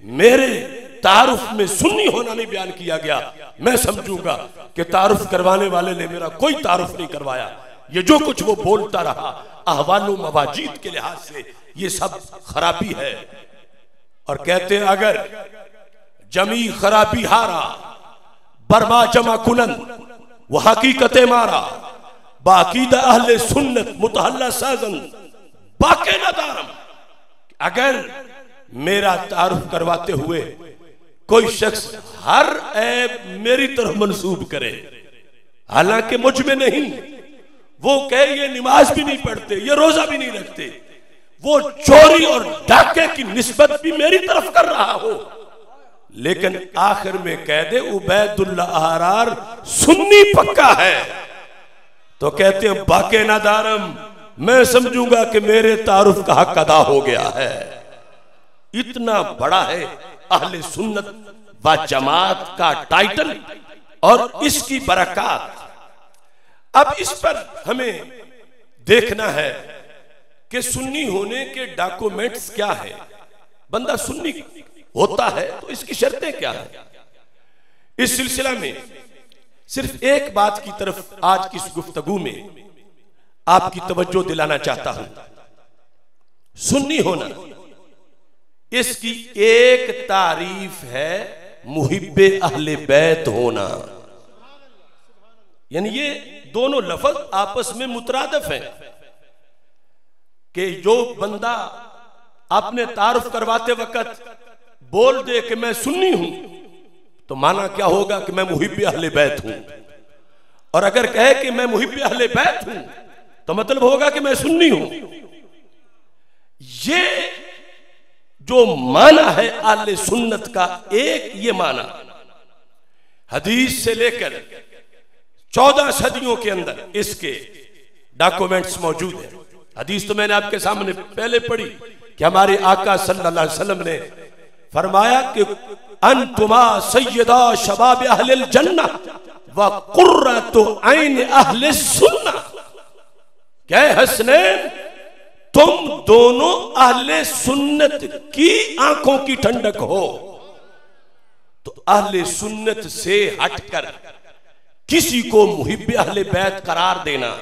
میرے تعارف میں سنی ہونا نہیں بیان کیا گیا۔ میں سمجھوں گا کہ تعارف کروانے والے نے میرا کوئی تعارف نہیں کروایا۔ یہ جو کچھ وہ بولتا رہا، احوال و مواجید کے لحاظ سے یہ سب خرابی ہے۔ اور کہتے ہیں اگر جمی خرابی ہارا، برما جمع کنن، وہ حقیقت مارا۔ باقیدہ اہل سنت متحلہ سازن باقی ندارم اگر میرا تعارف کرواتے ہوئے کوئی شخص ہر عیب میری طرف منصوب کرے، حالانکہ مجھ میں نہیں، وہ کہ یہ نماز بھی نہیں پڑھتے، یہ روزہ بھی نہیں رکھتے، وہ چوری اور ڈاکے کی نسبت بھی میری طرف کر رہا ہو۔ لیکن آخر میں کہہ دے عبید اللہ احرار سنی پکا ہے۔ تو کہتے ہیں، باقی ندارم میں سمجھوں گا کہ میرے تعارف کا حق ادا ہو گیا ہے۔ اتنا بڑا ہے اہل سنت و جماعت کا ٹائٹل اور اس کی برکات۔ اب اس پر ہمیں دیکھنا ہے کہ سنی ہونے کے ڈاکومنٹس کیا ہے بندہ سنی ہوتا ہے تو اس کی شرطیں کیا ہیں؟ اس سلسلہ میں صرف ایک بات کی طرف آج کی گفتگو میں آپ کی توجہ دلانا چاہتا ہوں۔ سنی ہونا، اس کی ایک تعریف ہے محب اہل بیت ہونا۔ یعنی یہ دونوں لفظ آپس میں مترادف ہیں کہ جو بندہ اپنے تعارف کرواتے وقت بول دے کہ میں سنی ہوں، تو مانا کیا ہوگا کہ میں محب اہل بیت ہوں۔ اور اگر کہے کہ میں محب اہل بیت ہوں تو مطلب ہوگا کہ میں سنی ہوں۔ یہ جو مانا ہے اہل سنت کا ایک یہ مانا حدیث سے لے کر چودہ صدیوں کے اندر اس کے ڈاکومنٹس موجود ہیں۔ حدیث تو میں نے آپ کے سامنے پہلے پڑھی کہ ہمارے آقا صلی اللہ علیہ وسلم نے فرمایا کہ انتما سیدہ شباب اہل الجنہ و قررت عین اہل السنہ۔ کہ حسنین، تم دونوں اہل سنت کی آنکھوں کی ٹھنڈک ہو۔ تو اہل سنت سے ہٹ کر کسی کو محب اہل بیت قرار دینا۔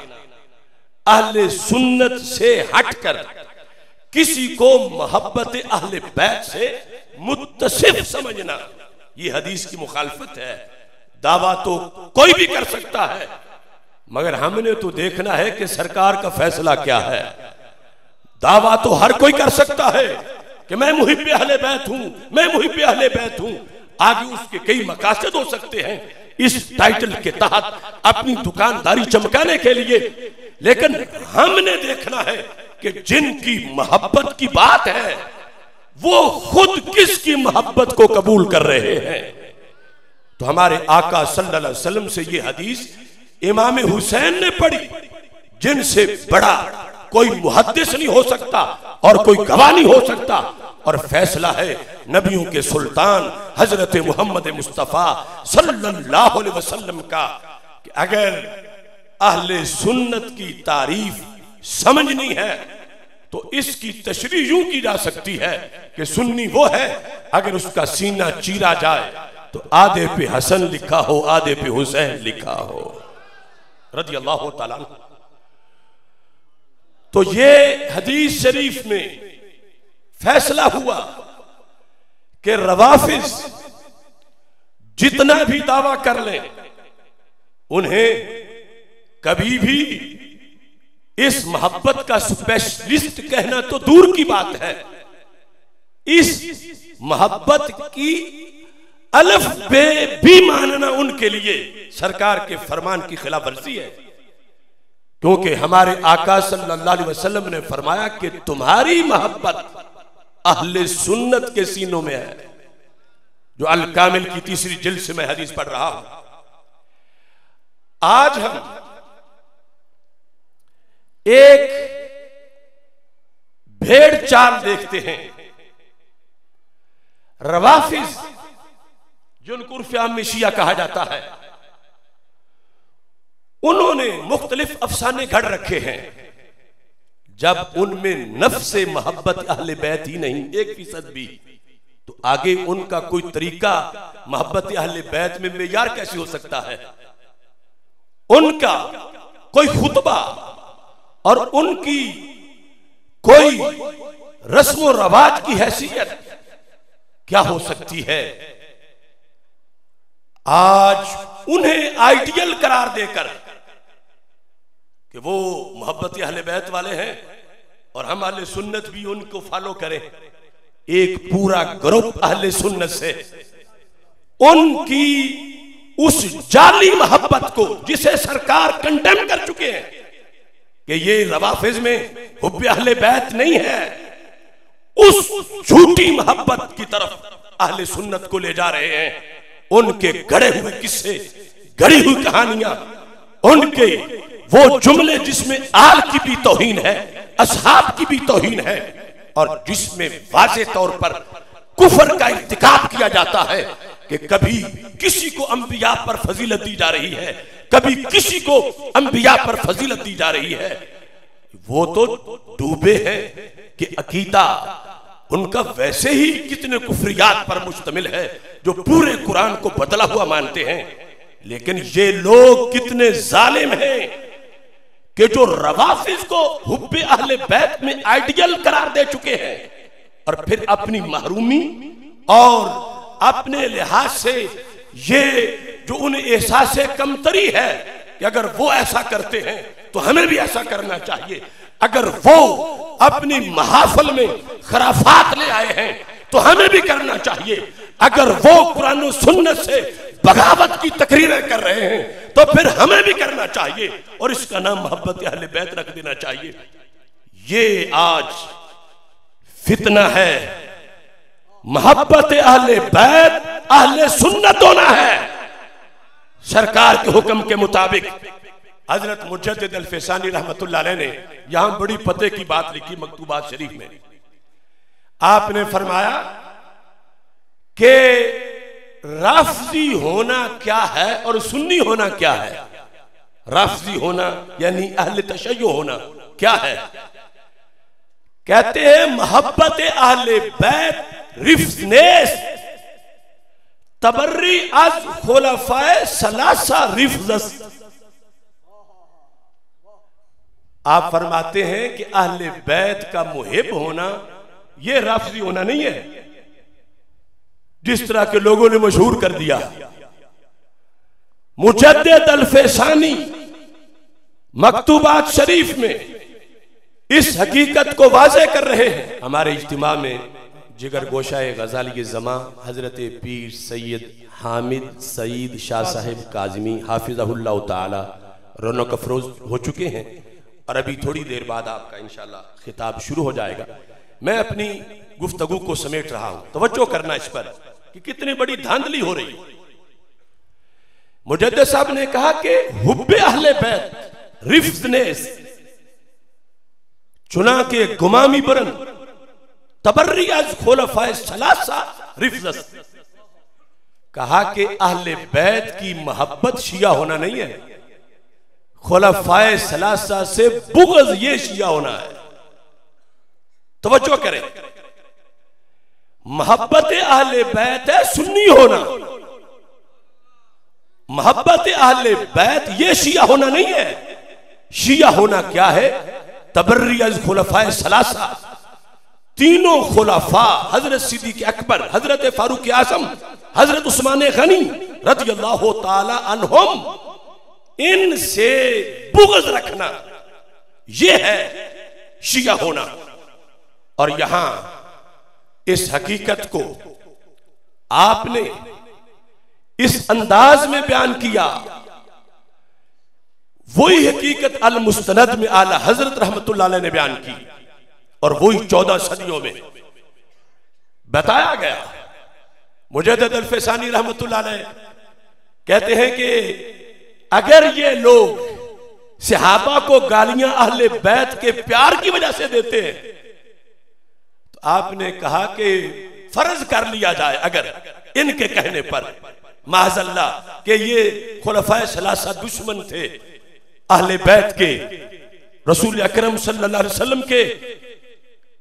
اہل سنت سے ہٹ کر کسی کو محبت اہل بیت سے متصف سمجھنا۔ یہ حدیث کی مخالفت ہے۔ دعویٰ تو کوئی بھی کر سکتا ہے۔ مگر ہم نے تو دیکھنا ہے کہ سرکار کا فیصلہ کیا ہے۔ دعویٰ تو ہر کوئی کر سکتا ہے کہ میں محب اہل بیت ہوں، میں محب اہل بیت ہوں۔ آگے اس کے کئی مقاصد ہو سکتے ہیں۔ اس ٹائٹل کے تحت اپنی دکانداری چمکانے کے لیے۔ لیکن ہم نے دیکھنا ہے کہ جن کی محبت کی بات ہے، وہ خود کس کی محبت کو قبول کر رہے ہیں۔ تو ہمارے آقا صلی اللہ علیہ وسلم سے یہ حدیث امام حسین نے پڑھی، جن سے بڑا کوئی محدث نہیں ہو سکتا اور کوئی گواہ نہیں ہو سکتا۔ اور فیصلہ ہے، نبیوں کے سلطان حضرت محمد مصطفیٰ صلی اللہ علیہ وسلم کا کہ اگر اہل سنت کی تعریف سمجھنی ہے، تو اس کی تشریح یوں کی جا سکتی ہے کہ سنی وہ ہے، اگر اس کا سینہ چیرا جائے تو آدھے پہ حسن لکھا ہو، آدھے پہ حسین لکھا ہو۔ رضی اللہ تعالیٰ تو یہ حدیث شریف میں فیصلہ ہوا کہ روافظ جتنا بھی دعویٰ کر لیں انہیں کبھی بھی اس محبت کا سپیشلسٹ کہنا تو دور کی بات ہے۔ اس محبت کی الف بے بھی ماننا ان کے لیے سرکار کے فرمان کی خلاف ورزی ہے۔ کیونکہ ہمارے آقا صلی اللہ علیہ وسلم نے فرمایا کہ تمہاری محبت اہل سنت کے سینوں میں ہے۔ جو الکامل کی تیسری جلد سے میں حدیث پڑھ رہا ہوں۔ آج ہم ایک بھیڑ چال دیکھتے ہیں۔ روافظ جن کو عرف عام میں شیعہ کہا جاتا ہے۔ انہوں نے مختلف افسانے گھڑ رکھے ہیں۔ جب ان میں نفس محبت اہل بیت ہی نہیں، ایک فیصد بھی۔ تو آگے ان کا کوئی طریقہ محبت اہل بیت میں معیار کیسی ہو سکتا ہے؟ ان کا کوئی خطبہ اور ان کی کوئی رسم و رواج کی حیثیت کیا ہو سکتی ہے؟ آج انہیں آئیڈیل قرار دے کر کہ وہ محبت اہل بیت والے ہیں اور ہم اہل سنت بھی ان کو فالو کریں۔ ایک پورا گروپ اہل سنت سے ان کی اس جعلی محبت کو جسے سرکار کنڈیم کر چکے ہیں کہ یہ روافظ میں حب اہل بیت نہیں ہے، اس جھوٹی محبت کی طرف اہل سنت کو لے جا رہے ہیں۔ ان کے گڑے ہوئے قصے، گڑی ہوئی کہانیاں، ان کے وہ جملے جس میں آل کی بھی توہین ہے، اصحاب کی بھی توہین ہے، اور جس میں واضح طور پر کفر کا ارتکاب کیا جاتا ہے کہ کبھی کسی کو انبیاء پر فضیلت دی جا رہی ہے، کبھی کسی کو انبیاء پر فضیلت دی جا رہی ہے۔ وہ تو ڈوبے ہیں کہ عقیدہ ان کا ویسے ہی کتنے کفریات پر مشتمل ہے جو پورے قرآن کو بدلا ہوا مانتے ہیں۔ لیکن یہ لوگ کتنے ظالم ہیں کہ جو روافظ کو حب اہل بیت میں آئیڈیل قرار دے چکے ہیں اور پھر اپنی محرومی اور اپنے لحاظ سے یہ جو انہیں احساس کمتری ہے کہ اگر وہ ایسا کرتے ہیں تو ہمیں بھی ایسا کرنا چاہیے۔ اگر وہ اپنی محافل میں خرافات لے آئے ہیں، تو ہمیں بھی کرنا چاہیے۔ اگر وہ قرآن و سنت سے بغاوت کی تقریریں کر رہے ہیں، تو پھر ہمیں بھی کرنا چاہیے۔ اور اس کا نام محبت اہل بیت رکھ دینا چاہیے۔ یہ آج فتنہ ہے۔ محبت اہل بیت، اہل سنت ہونا ہے۔ سرکار کے حکم کے مطابق حضرت مجدد الفسانی رحمت اللہ علیہ نے یہاں بڑی پتے کی بات لکھی مکتوبات شریف میں۔ آپ نے فرمایا کہ رافضی ہونا کیا ہے اور سنی ہونا کیا ہے؟ رافضی ہونا یعنی اہل تشیع ہونا کیا ہے؟ کہتے ہیں محبت اہل بیت رفضنیس تبری از خلفاء سلاسہ رفضس آپ فرماتے ہیں کہ اہل بیت کا محب ہونا یہ رافضی ہونا نہیں ہے۔ جس طرح کے لوگوں نے مشہور کر دیا۔ مجدد الفیسانی مکتوبات شریف میں اس حقیقت کو واضح کر رہے ہیں۔ ہمارے اجتماع میں جگر گوشہ غزالی زماں حضرت پیر سید حامد سعید شاہ صاحب کاظمی حافظہ اللہ تعالی رونق افروز ہو چکے ہیں۔ اور ابھی تھوڑی دیر بعد آپ کا انشاءاللہ خطاب شروع ہو جائے گا۔ میں اپنی گفتگو کو سمیٹ رہا ہوں۔ توجہ کرنا اس پر کہ کتنی بڑی دھاندلی ہو رہی۔ مجدد صاحب نے کہا کہ حب اہل بیت رفضنیس چنا کے گمامی برن تبری از خلفاء سلاسہ رفضس کہا کہ اہل بیت کی محبت شیعہ ہونا نہیں ہے۔ خلفاء سلاسہ سے بغض یہ شیعہ ہونا ہے۔ توجہ کریں۔ محبت اہل بیت ہے سنی ہونا۔ محبت اہل بیت یہ شیعہ ہونا نہیں ہے۔ شیعہ ہونا کیا ہے؟ تبری از خلفاء سلاسہ تینوں خلفاء، حضرت صدیق اکبر، حضرت فاروق اعظم، حضرت عثمان غنی رضی اللہ تعالی عنہم۔ ان سے بغض رکھنا یہ ہے شیعہ ہونا۔ اور یہاں اس حقیقت کو آپ نے اس انداز میں بیان کیا۔ وہی حقیقت المستند میں آلہ حضرت رحمت اللہ علیہ نے بیان کی۔ اور وہی چودہ صدیوں میں بتایا گیا۔ مجدد الفسانی رحمت اللہ علیہ کہتے ہیں کہ اگر یہ لوگ صحابہ کو گالیاں اہل بیت کے پیار کی وجہ سے دیتے ہیں، تو آپ نے کہا کہ فرض کر لیا جائے اگر ان کے کہنے پر، محض اللہ کہ یہ خلفۂ سلاسہ دشمن تھے اہل بیت کے رسول اکرم صلی اللہ علیہ وسلم کے۔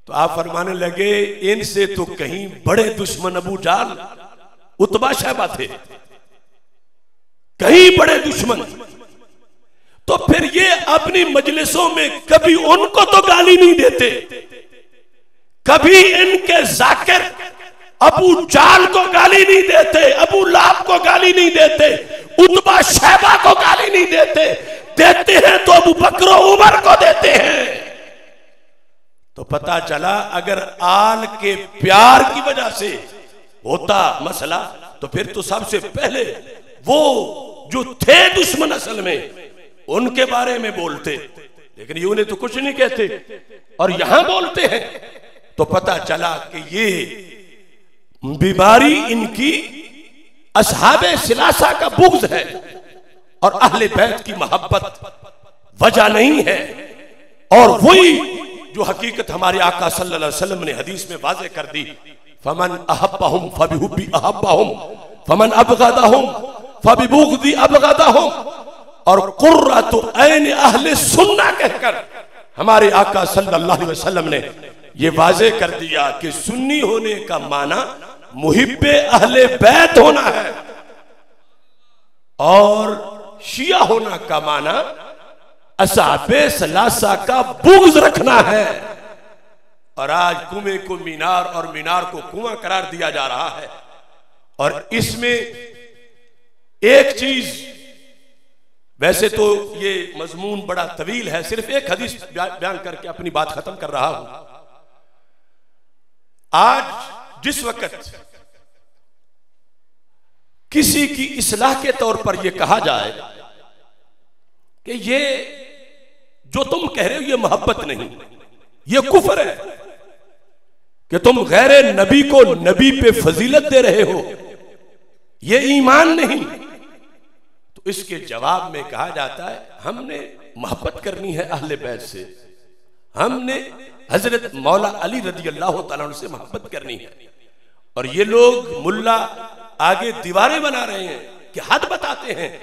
تو آپ فرمانے لگے، ان سے تو کہیں بڑے دشمن ابو جال اتبا شہبہ تھے۔ کہیں بڑے دشمن۔ تو پھر یہ اپنی مجلسوں میں کبھی ان کو تو گالی نہیں دیتے۔ کبھی ان کے ذاکر ابو جال کو گالی نہیں دیتے، ابو لاب کو گالی نہیں دیتے اتبا شہبہ کو گالی نہیں دیتے۔ دیتے ہیں تو ابو بکر و عمر کو دیتے ہیں۔ تو پتا چلا اگر آل کے پیار کی وجہ سے ہوتا مسئلہ، تو پھر تو سب سے پہلے وہ جو تھے دشمن اصل میں، ان کے بارے میں بولتے۔ لیکن یہ انہیں تو کچھ نہیں کہتے۔ اور یہاں بولتے ہیں۔ تو پتا چلا کہ یہ بیماری ان کی اصحاب سلاسہ کا بغض ہے اور اہل بیت کی محبت وجہ نہیں ہے۔ اور وہی جو حقیقت ہمارے آقا صلی اللہ علیہ وسلم نے حدیث میں واضح کر دی۔ فمن احبہم فبحبی احبہم فمن ابغدہم فببغدی ابغدہم اور قررت عین اہل سنہ کہہ کر ہمارے آقا صلی اللہ علیہ وسلم نے یہ واضح کر دیا کہ سنی ہونے کا معنی محب اہل بیت ہونا ہے اور شیعہ ہونا کا معنی اصحاب سلاسہ کا بغض رکھنا ہے اور آج کنویں کو مینار اور مینار کو کنواں قرار دیا جا رہا ہے اور اس میں ایک چیز، ویسے تو یہ مضمون بڑا طویل ہے، صرف ایک حدیث بیان کر کے اپنی بات ختم کر رہا ہوں۔ آج جس وقت کسی کی اصلاح کے طور پر یہ کہا جائے کہ یہ جو تم کہہ رہے ہو، یہ محبت نہیں، یہ کفر ہے کہ تم غیر نبی کو نبی پہ فضیلت دے رہے ہو۔ یہ ایمان نہیں۔ اس کے جواب میں کہا جاتا ہے، ہم نے محبت کرنی ہے اہل بیت سے۔ ہم نے حضرت مولا علی رضی اللہ تعالیٰ سے محبت کرنی ہے۔ اور یہ لوگ ملا آگے دیواریں بنا رہے ہیں کہ حد بتاتے ہیں،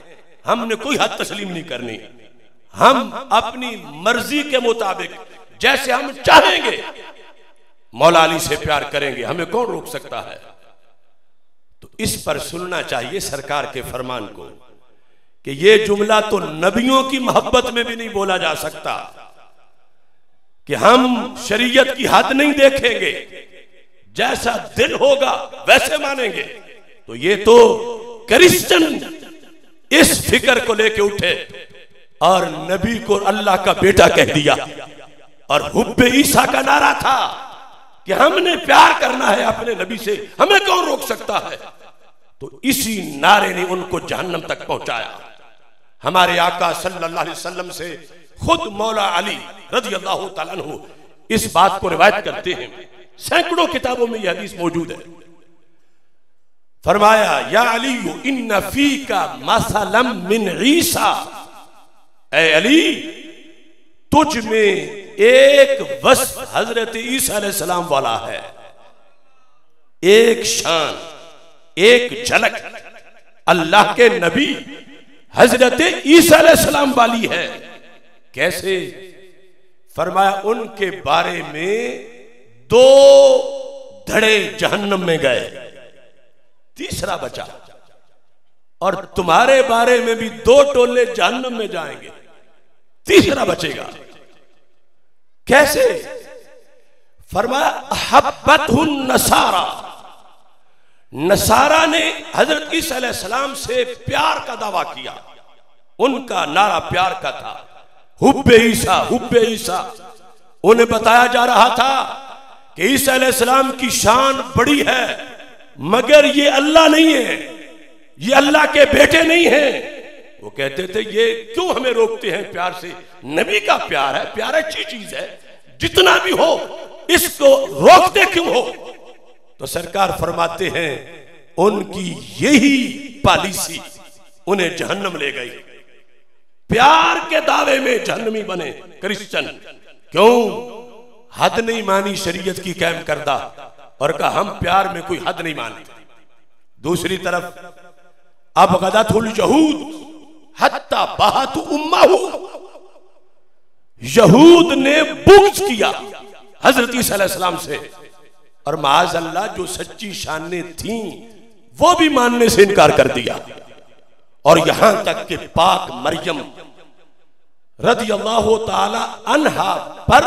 ہم نے کوئی حد تسلیم نہیں کرنی۔ ہم اپنی مرضی کے مطابق جیسے ہم چاہیں گے، مولا علی سے پیار کریں گے۔ ہمیں کون روک سکتا ہے؟ تو اس پر سننا چاہیے سرکار کے فرمان کو۔ کہ یہ جملہ تو نبیوں کی محبت میں بھی نہیں بولا جا سکتا کہ ہم شریعت کی حد نہیں دیکھیں گے، جیسا دل ہوگا ویسے مانیں گے۔ تو یہ تو کرسچن اس فکر کو لے کے اٹھے اور نبی کو اللہ کا بیٹا کہہ دیا۔ اور حب عیسیٰ کا نعرہ تھا کہ ہم نے پیار کرنا ہے اپنے نبی سے، ہمیں کون روک سکتا ہے؟ تو اسی نعرے نے ان کو جہنم تک پہنچایا۔ ہمارے آقا صلی اللہ علیہ وسلم سے خود مولا علی رضی اللہ تعالیٰ عنہ اس بات کو روایت کرتے ہیں۔ سینکڑوں کتابوں میں یہ حدیث موجود ہے۔ فرمایا، یا علی، ان فی کا مثلا من عیسیٰ۔ اے علی، تجھ میں ایک وصف حضرت عیسیٰ علیہ السلام والا ہے۔ ایک شان، ایک جھلک۔ اللہ کے نبی حضرت عیسیٰ علیہ السلام والی ہے۔ کیسے؟ فرمایا، ان کے بارے میں دو دھڑے جہنم میں گئے۔ تیسرا بچا، اور تمہارے بارے میں بھی دو ٹولے جہنم میں جائیں گے۔ تیسرا بچے گا۔ کیسے؟ فرمایا حبت نسارا نسارا نے حضرت عیسیٰ علیہ السلام سے پیار کا دعویٰ کیا۔ ان کا نعرہ پیار کا تھا۔ حب عیسیٰ حب عیسیٰ۔ انہیں بتایا جا رہا تھا کہ عیسیٰ علیہ السلام کی شان بڑی ہے، مگر یہ اللہ نہیں ہے۔ یہ اللہ کے بیٹے نہیں ہیں۔ وہ کہتے تھے، یہ کیوں ہمیں روکتے ہیں پیار سے؟ نبی کا پیار ہے، پیار اچھی چیز ہے۔ جتنا بھی ہو، اس کو روکتے کیوں ہو؟ تو سرکار فرماتے ہیں، ان کی یہی پالیسی انہیں جہنم لے گئی۔ پیار کے دعوے میں جہنمی بنے، کرسچن۔ کیوں؟ حد نہیں مانی شریعت کی قائم کردہ، اور کہا ہم پیار میں کوئی حد نہیں مانتے۔ دوسری طرف اب غدت الجہود حتی بہت امہ یہود نے بغض کیا حضرت عیسیٰ علیہ السلام سے۔ اور معاذ اللہ جو سچی شانیں تھیں، وہ بھی ماننے سے انکار کر دیا۔ اور یہاں تک کہ پاک مریم رضی اللہ تعالی عنہ پر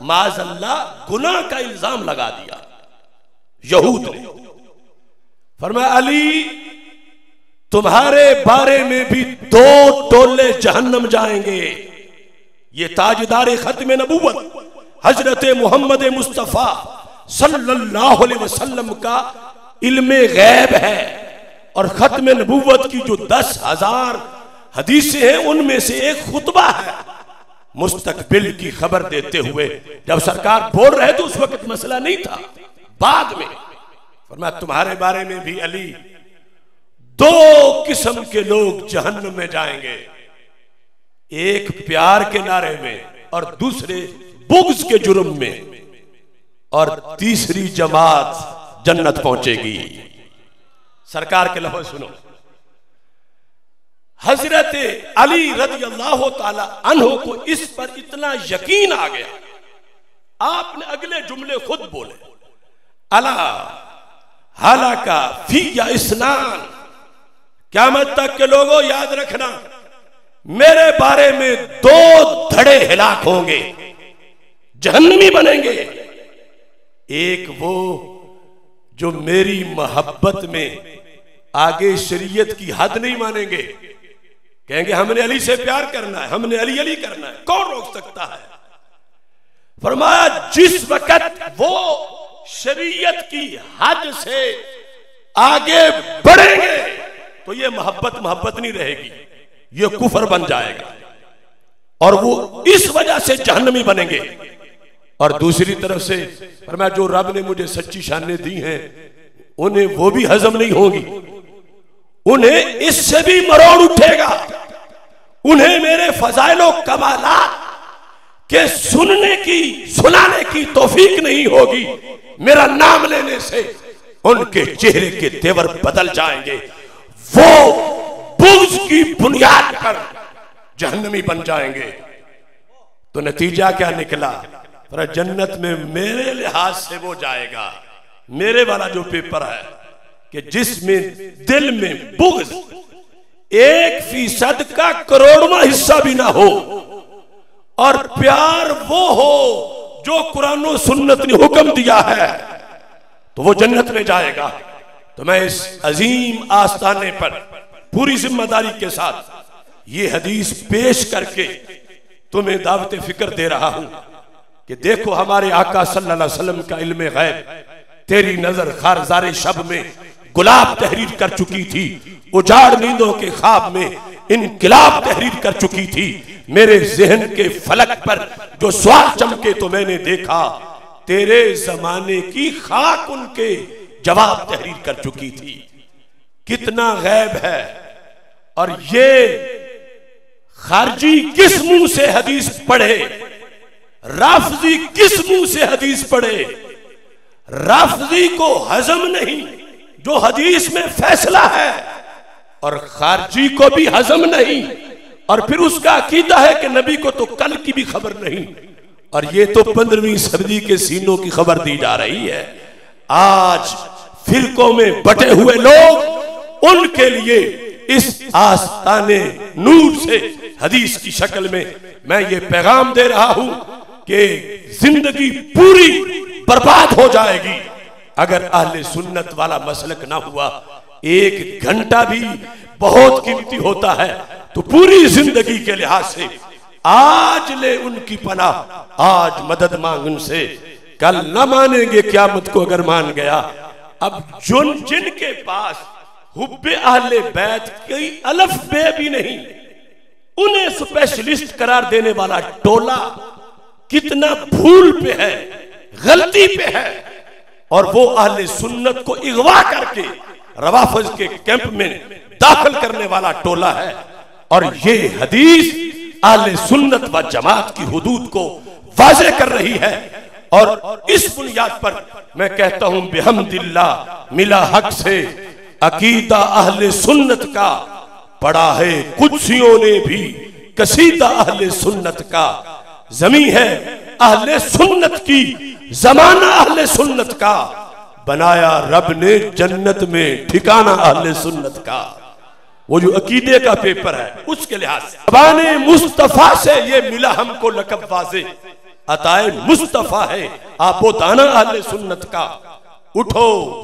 معاذ اللہ گناہ کا الزام لگا دیا۔ یہود نے فرمایا، علی، تمہارے بارے میں بھی دو ٹولے جہنم جائیں گے۔ یہ تاجدار ختم نبوت، حضرت محمد مصطفیٰ صلی اللہ علیہ وسلم کا علم غیب ہے اور ختم نبوت کی جو دس ہزار حدیثیں ہیں، ان میں سے ایک خطبہ ہے۔ مستقبل کی خبر دیتے ہوئے جب سرکار بول رہے تو اس وقت مسئلہ نہیں تھا۔ بعد میں فرمایا، تمہارے بارے میں بھی علی، دو قسم کے لوگ جہنم میں جائیں گے۔ ایک پیار کے نعرے میں اور دوسرے بغض کے جرم میں۔ اور تیسری جماعت جنت پہنچے گی۔ سرکار کے لفظ سنو۔ حضرت علی رضی اللہ تعالی عنہ کو اس پر اتنا یقین آ گیا۔ آپ نے اگلے جملے خود بولے۔ اللہ حالانکہ فی یا اسنان۔ قیامت تک کے لوگوں یاد رکھنا، میرے بارے میں دو دھڑے ہلاک ہوں گے، جہنمی بنیں گے۔ ایک وہ جو میری محبت میں آگے شریعت کی حد نہیں مانیں گے۔ کہیں گے ہم نے علی سے پیار کرنا ہے، ہم نے علی علی کرنا ہے، کون روک سکتا ہے؟ فرمایا، جس وقت وہ شریعت کی حد سے آگے بڑھیں گے، تو یہ محبت محبت نہیں رہے گی، یہ کفر بن جائے گا۔ اور وہ اس وجہ سے جہنمی بنیں گے۔ اور دوسری طرف سے فرمایا جو رب نے مجھے سچی شانیں دی ہیں، انہیں وہ بھی ہضم نہیں ہوگی انہیں اس سے بھی مروڑ اٹھے گا۔ انہیں میرے فضائل و کمالات کے سننے کی، سنانے کی توفیق نہیں ہوگی۔ میرا نام لینے سے ان کے چہرے کے تیور بدل جائیں گے۔ وہ بغض کی بنیاد پر جہنمی بن جائیں گے۔ تو نتیجہ کیا نکلا؟ جنت میں میرے لحاظ سے وہ جائے گا۔ میرے والا جو پیپر ہے کہ جس میں دل میں بغض ایک فیصد کا کروڑواں حصہ بھی نہ ہو اور پیار وہ ہو جو قرآن و سنت نے حکم دیا ہے، تو وہ جنت میں جائے گا۔ تو میں اس عظیم آستانے پر پوری ذمہ داری کے ساتھ یہ حدیث پیش کر کے تمہیں دعوت فکر دے رہا ہوں۔ کہ دیکھو ہمارے آقا صلی اللہ علیہ وسلم کا علم غیب، تیری نظر خارزار شب میں گلاب تحریر کر چکی تھی، اجاڑ نیندوں کے خواب میں انقلاب تحریر کر چکی تھی۔ میرے ذہن کے فلک پر جو سوال چمکے تو میں نے دیکھا، تیرے زمانے کی خاک ان کے جواب تحریر کر چکی تھی۔ کتنا غیب ہے۔ اور یہ خارجی کس منہ سے حدیث پڑھے؟ رافضی کس منہ سے حدیث پڑھے؟ رافضی کو حضم نہیں، جو حدیث میں فیصلہ ہے، اور خارجی کو بھی حضم نہیں، اور پھر اس کا عقیدہ ہے کہ نبی کو تو کل کی بھی خبر نہیں۔ اور یہ تو پندرہویں صدی کے سینوں کی خبر دی جا رہی ہے۔ آج فرقوں میں بٹے ہوئے لوگ ان کے لیے اس آستان نور سے حدیث کی شکل میں میں یہ پیغام دے رہا ہوں۔ کہ زندگی پوری برباد ہو جائے گی۔ اگر اہل سنت والا مسلک نہ ہوا، ایک گھنٹہ بھی بہت قیمتی ہوتا ہے، تو پوری زندگی کے لحاظ سے آج لے ان کی پناہ، آج مدد مانگ ان سے۔ کل نہ مانیں گے، قیامت کو اگر مان گیا۔ اب جن جن کے پاس حب اہل بیت کی الف بے بھی نہیں، انہیں سپیشلسٹ قرار دینے والا ٹولا کتنا بھول پہ ہے، غلطی پہ ہے۔ اور وہ اہل سنت کو اغوا کر کے روافظ کے کیمپ میں داخل کرنے والا ٹولا ہے۔ اور یہ حدیث اہل سنت و جماعت کی حدود کو واضح کر رہی ہے۔ اور اس بنیاد پر میں کہتا ہوں بحمد اللہ ملا حق سے عقیدہ اہل سنت کا پڑا ہے۔ قدسیوں نے بھی کسیدہ اہل سنت کا زمین ہے اہل سنت کی، زمانہ اہل سنت کا۔ بنایا رب نے جنت میں ٹھکانہ اہل سنت کا۔ وہ جو عقیدے کا پیپر ہے، اس کے لحاظ سے۔ ابان مصطفیٰ سے یہ ملا ہم کو لقب واضح۔ عطائے مصطفیٰ ہے، آپ و دانا اہل سنت کا۔ اٹھو،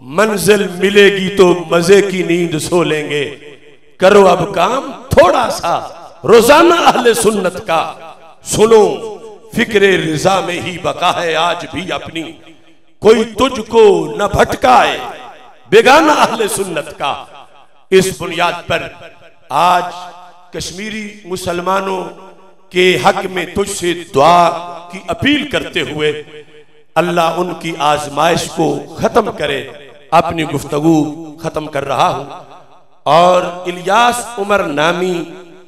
منزل ملے گی تو مزے کی نیند سو لیں گے۔ کرو اب کام تھوڑا سا۔ روزانہ اہل سنت کا۔ سنو، فکر رضا میں ہی بقا ہے آج بھی اپنی۔ کوئی تجھ کو نہ بھٹکائے بیگانہ اہل سنت کا۔ اس بنیاد پر آج کشمیری مسلمانوں کے حق میں تجھ سے دعا کی اپیل کرتے ہوئے اللہ ان کی آزمائش کو ختم کرے۔ اپنی گفتگو ختم کر رہا ہوں۔ اور الیاس عمر نامی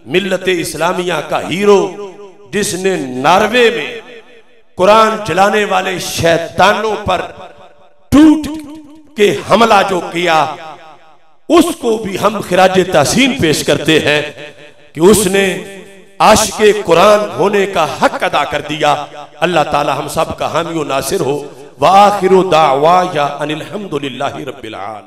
ملت اسلامیہ کا ہیرو جس نے ناروے میں قرآن چلانے والے شیطانوں پر ٹوٹ کے حملہ جو کیا، اس کو بھی ہم خراج تحسین پیش کرتے ہیں کہ اس نے عاشق قرآن ہونے کا حق ادا کر دیا۔ اللہ تعالی ہم سب کا حامی و ناصر ہو۔ وآخر دعوا ان الحمدللہ رب العالم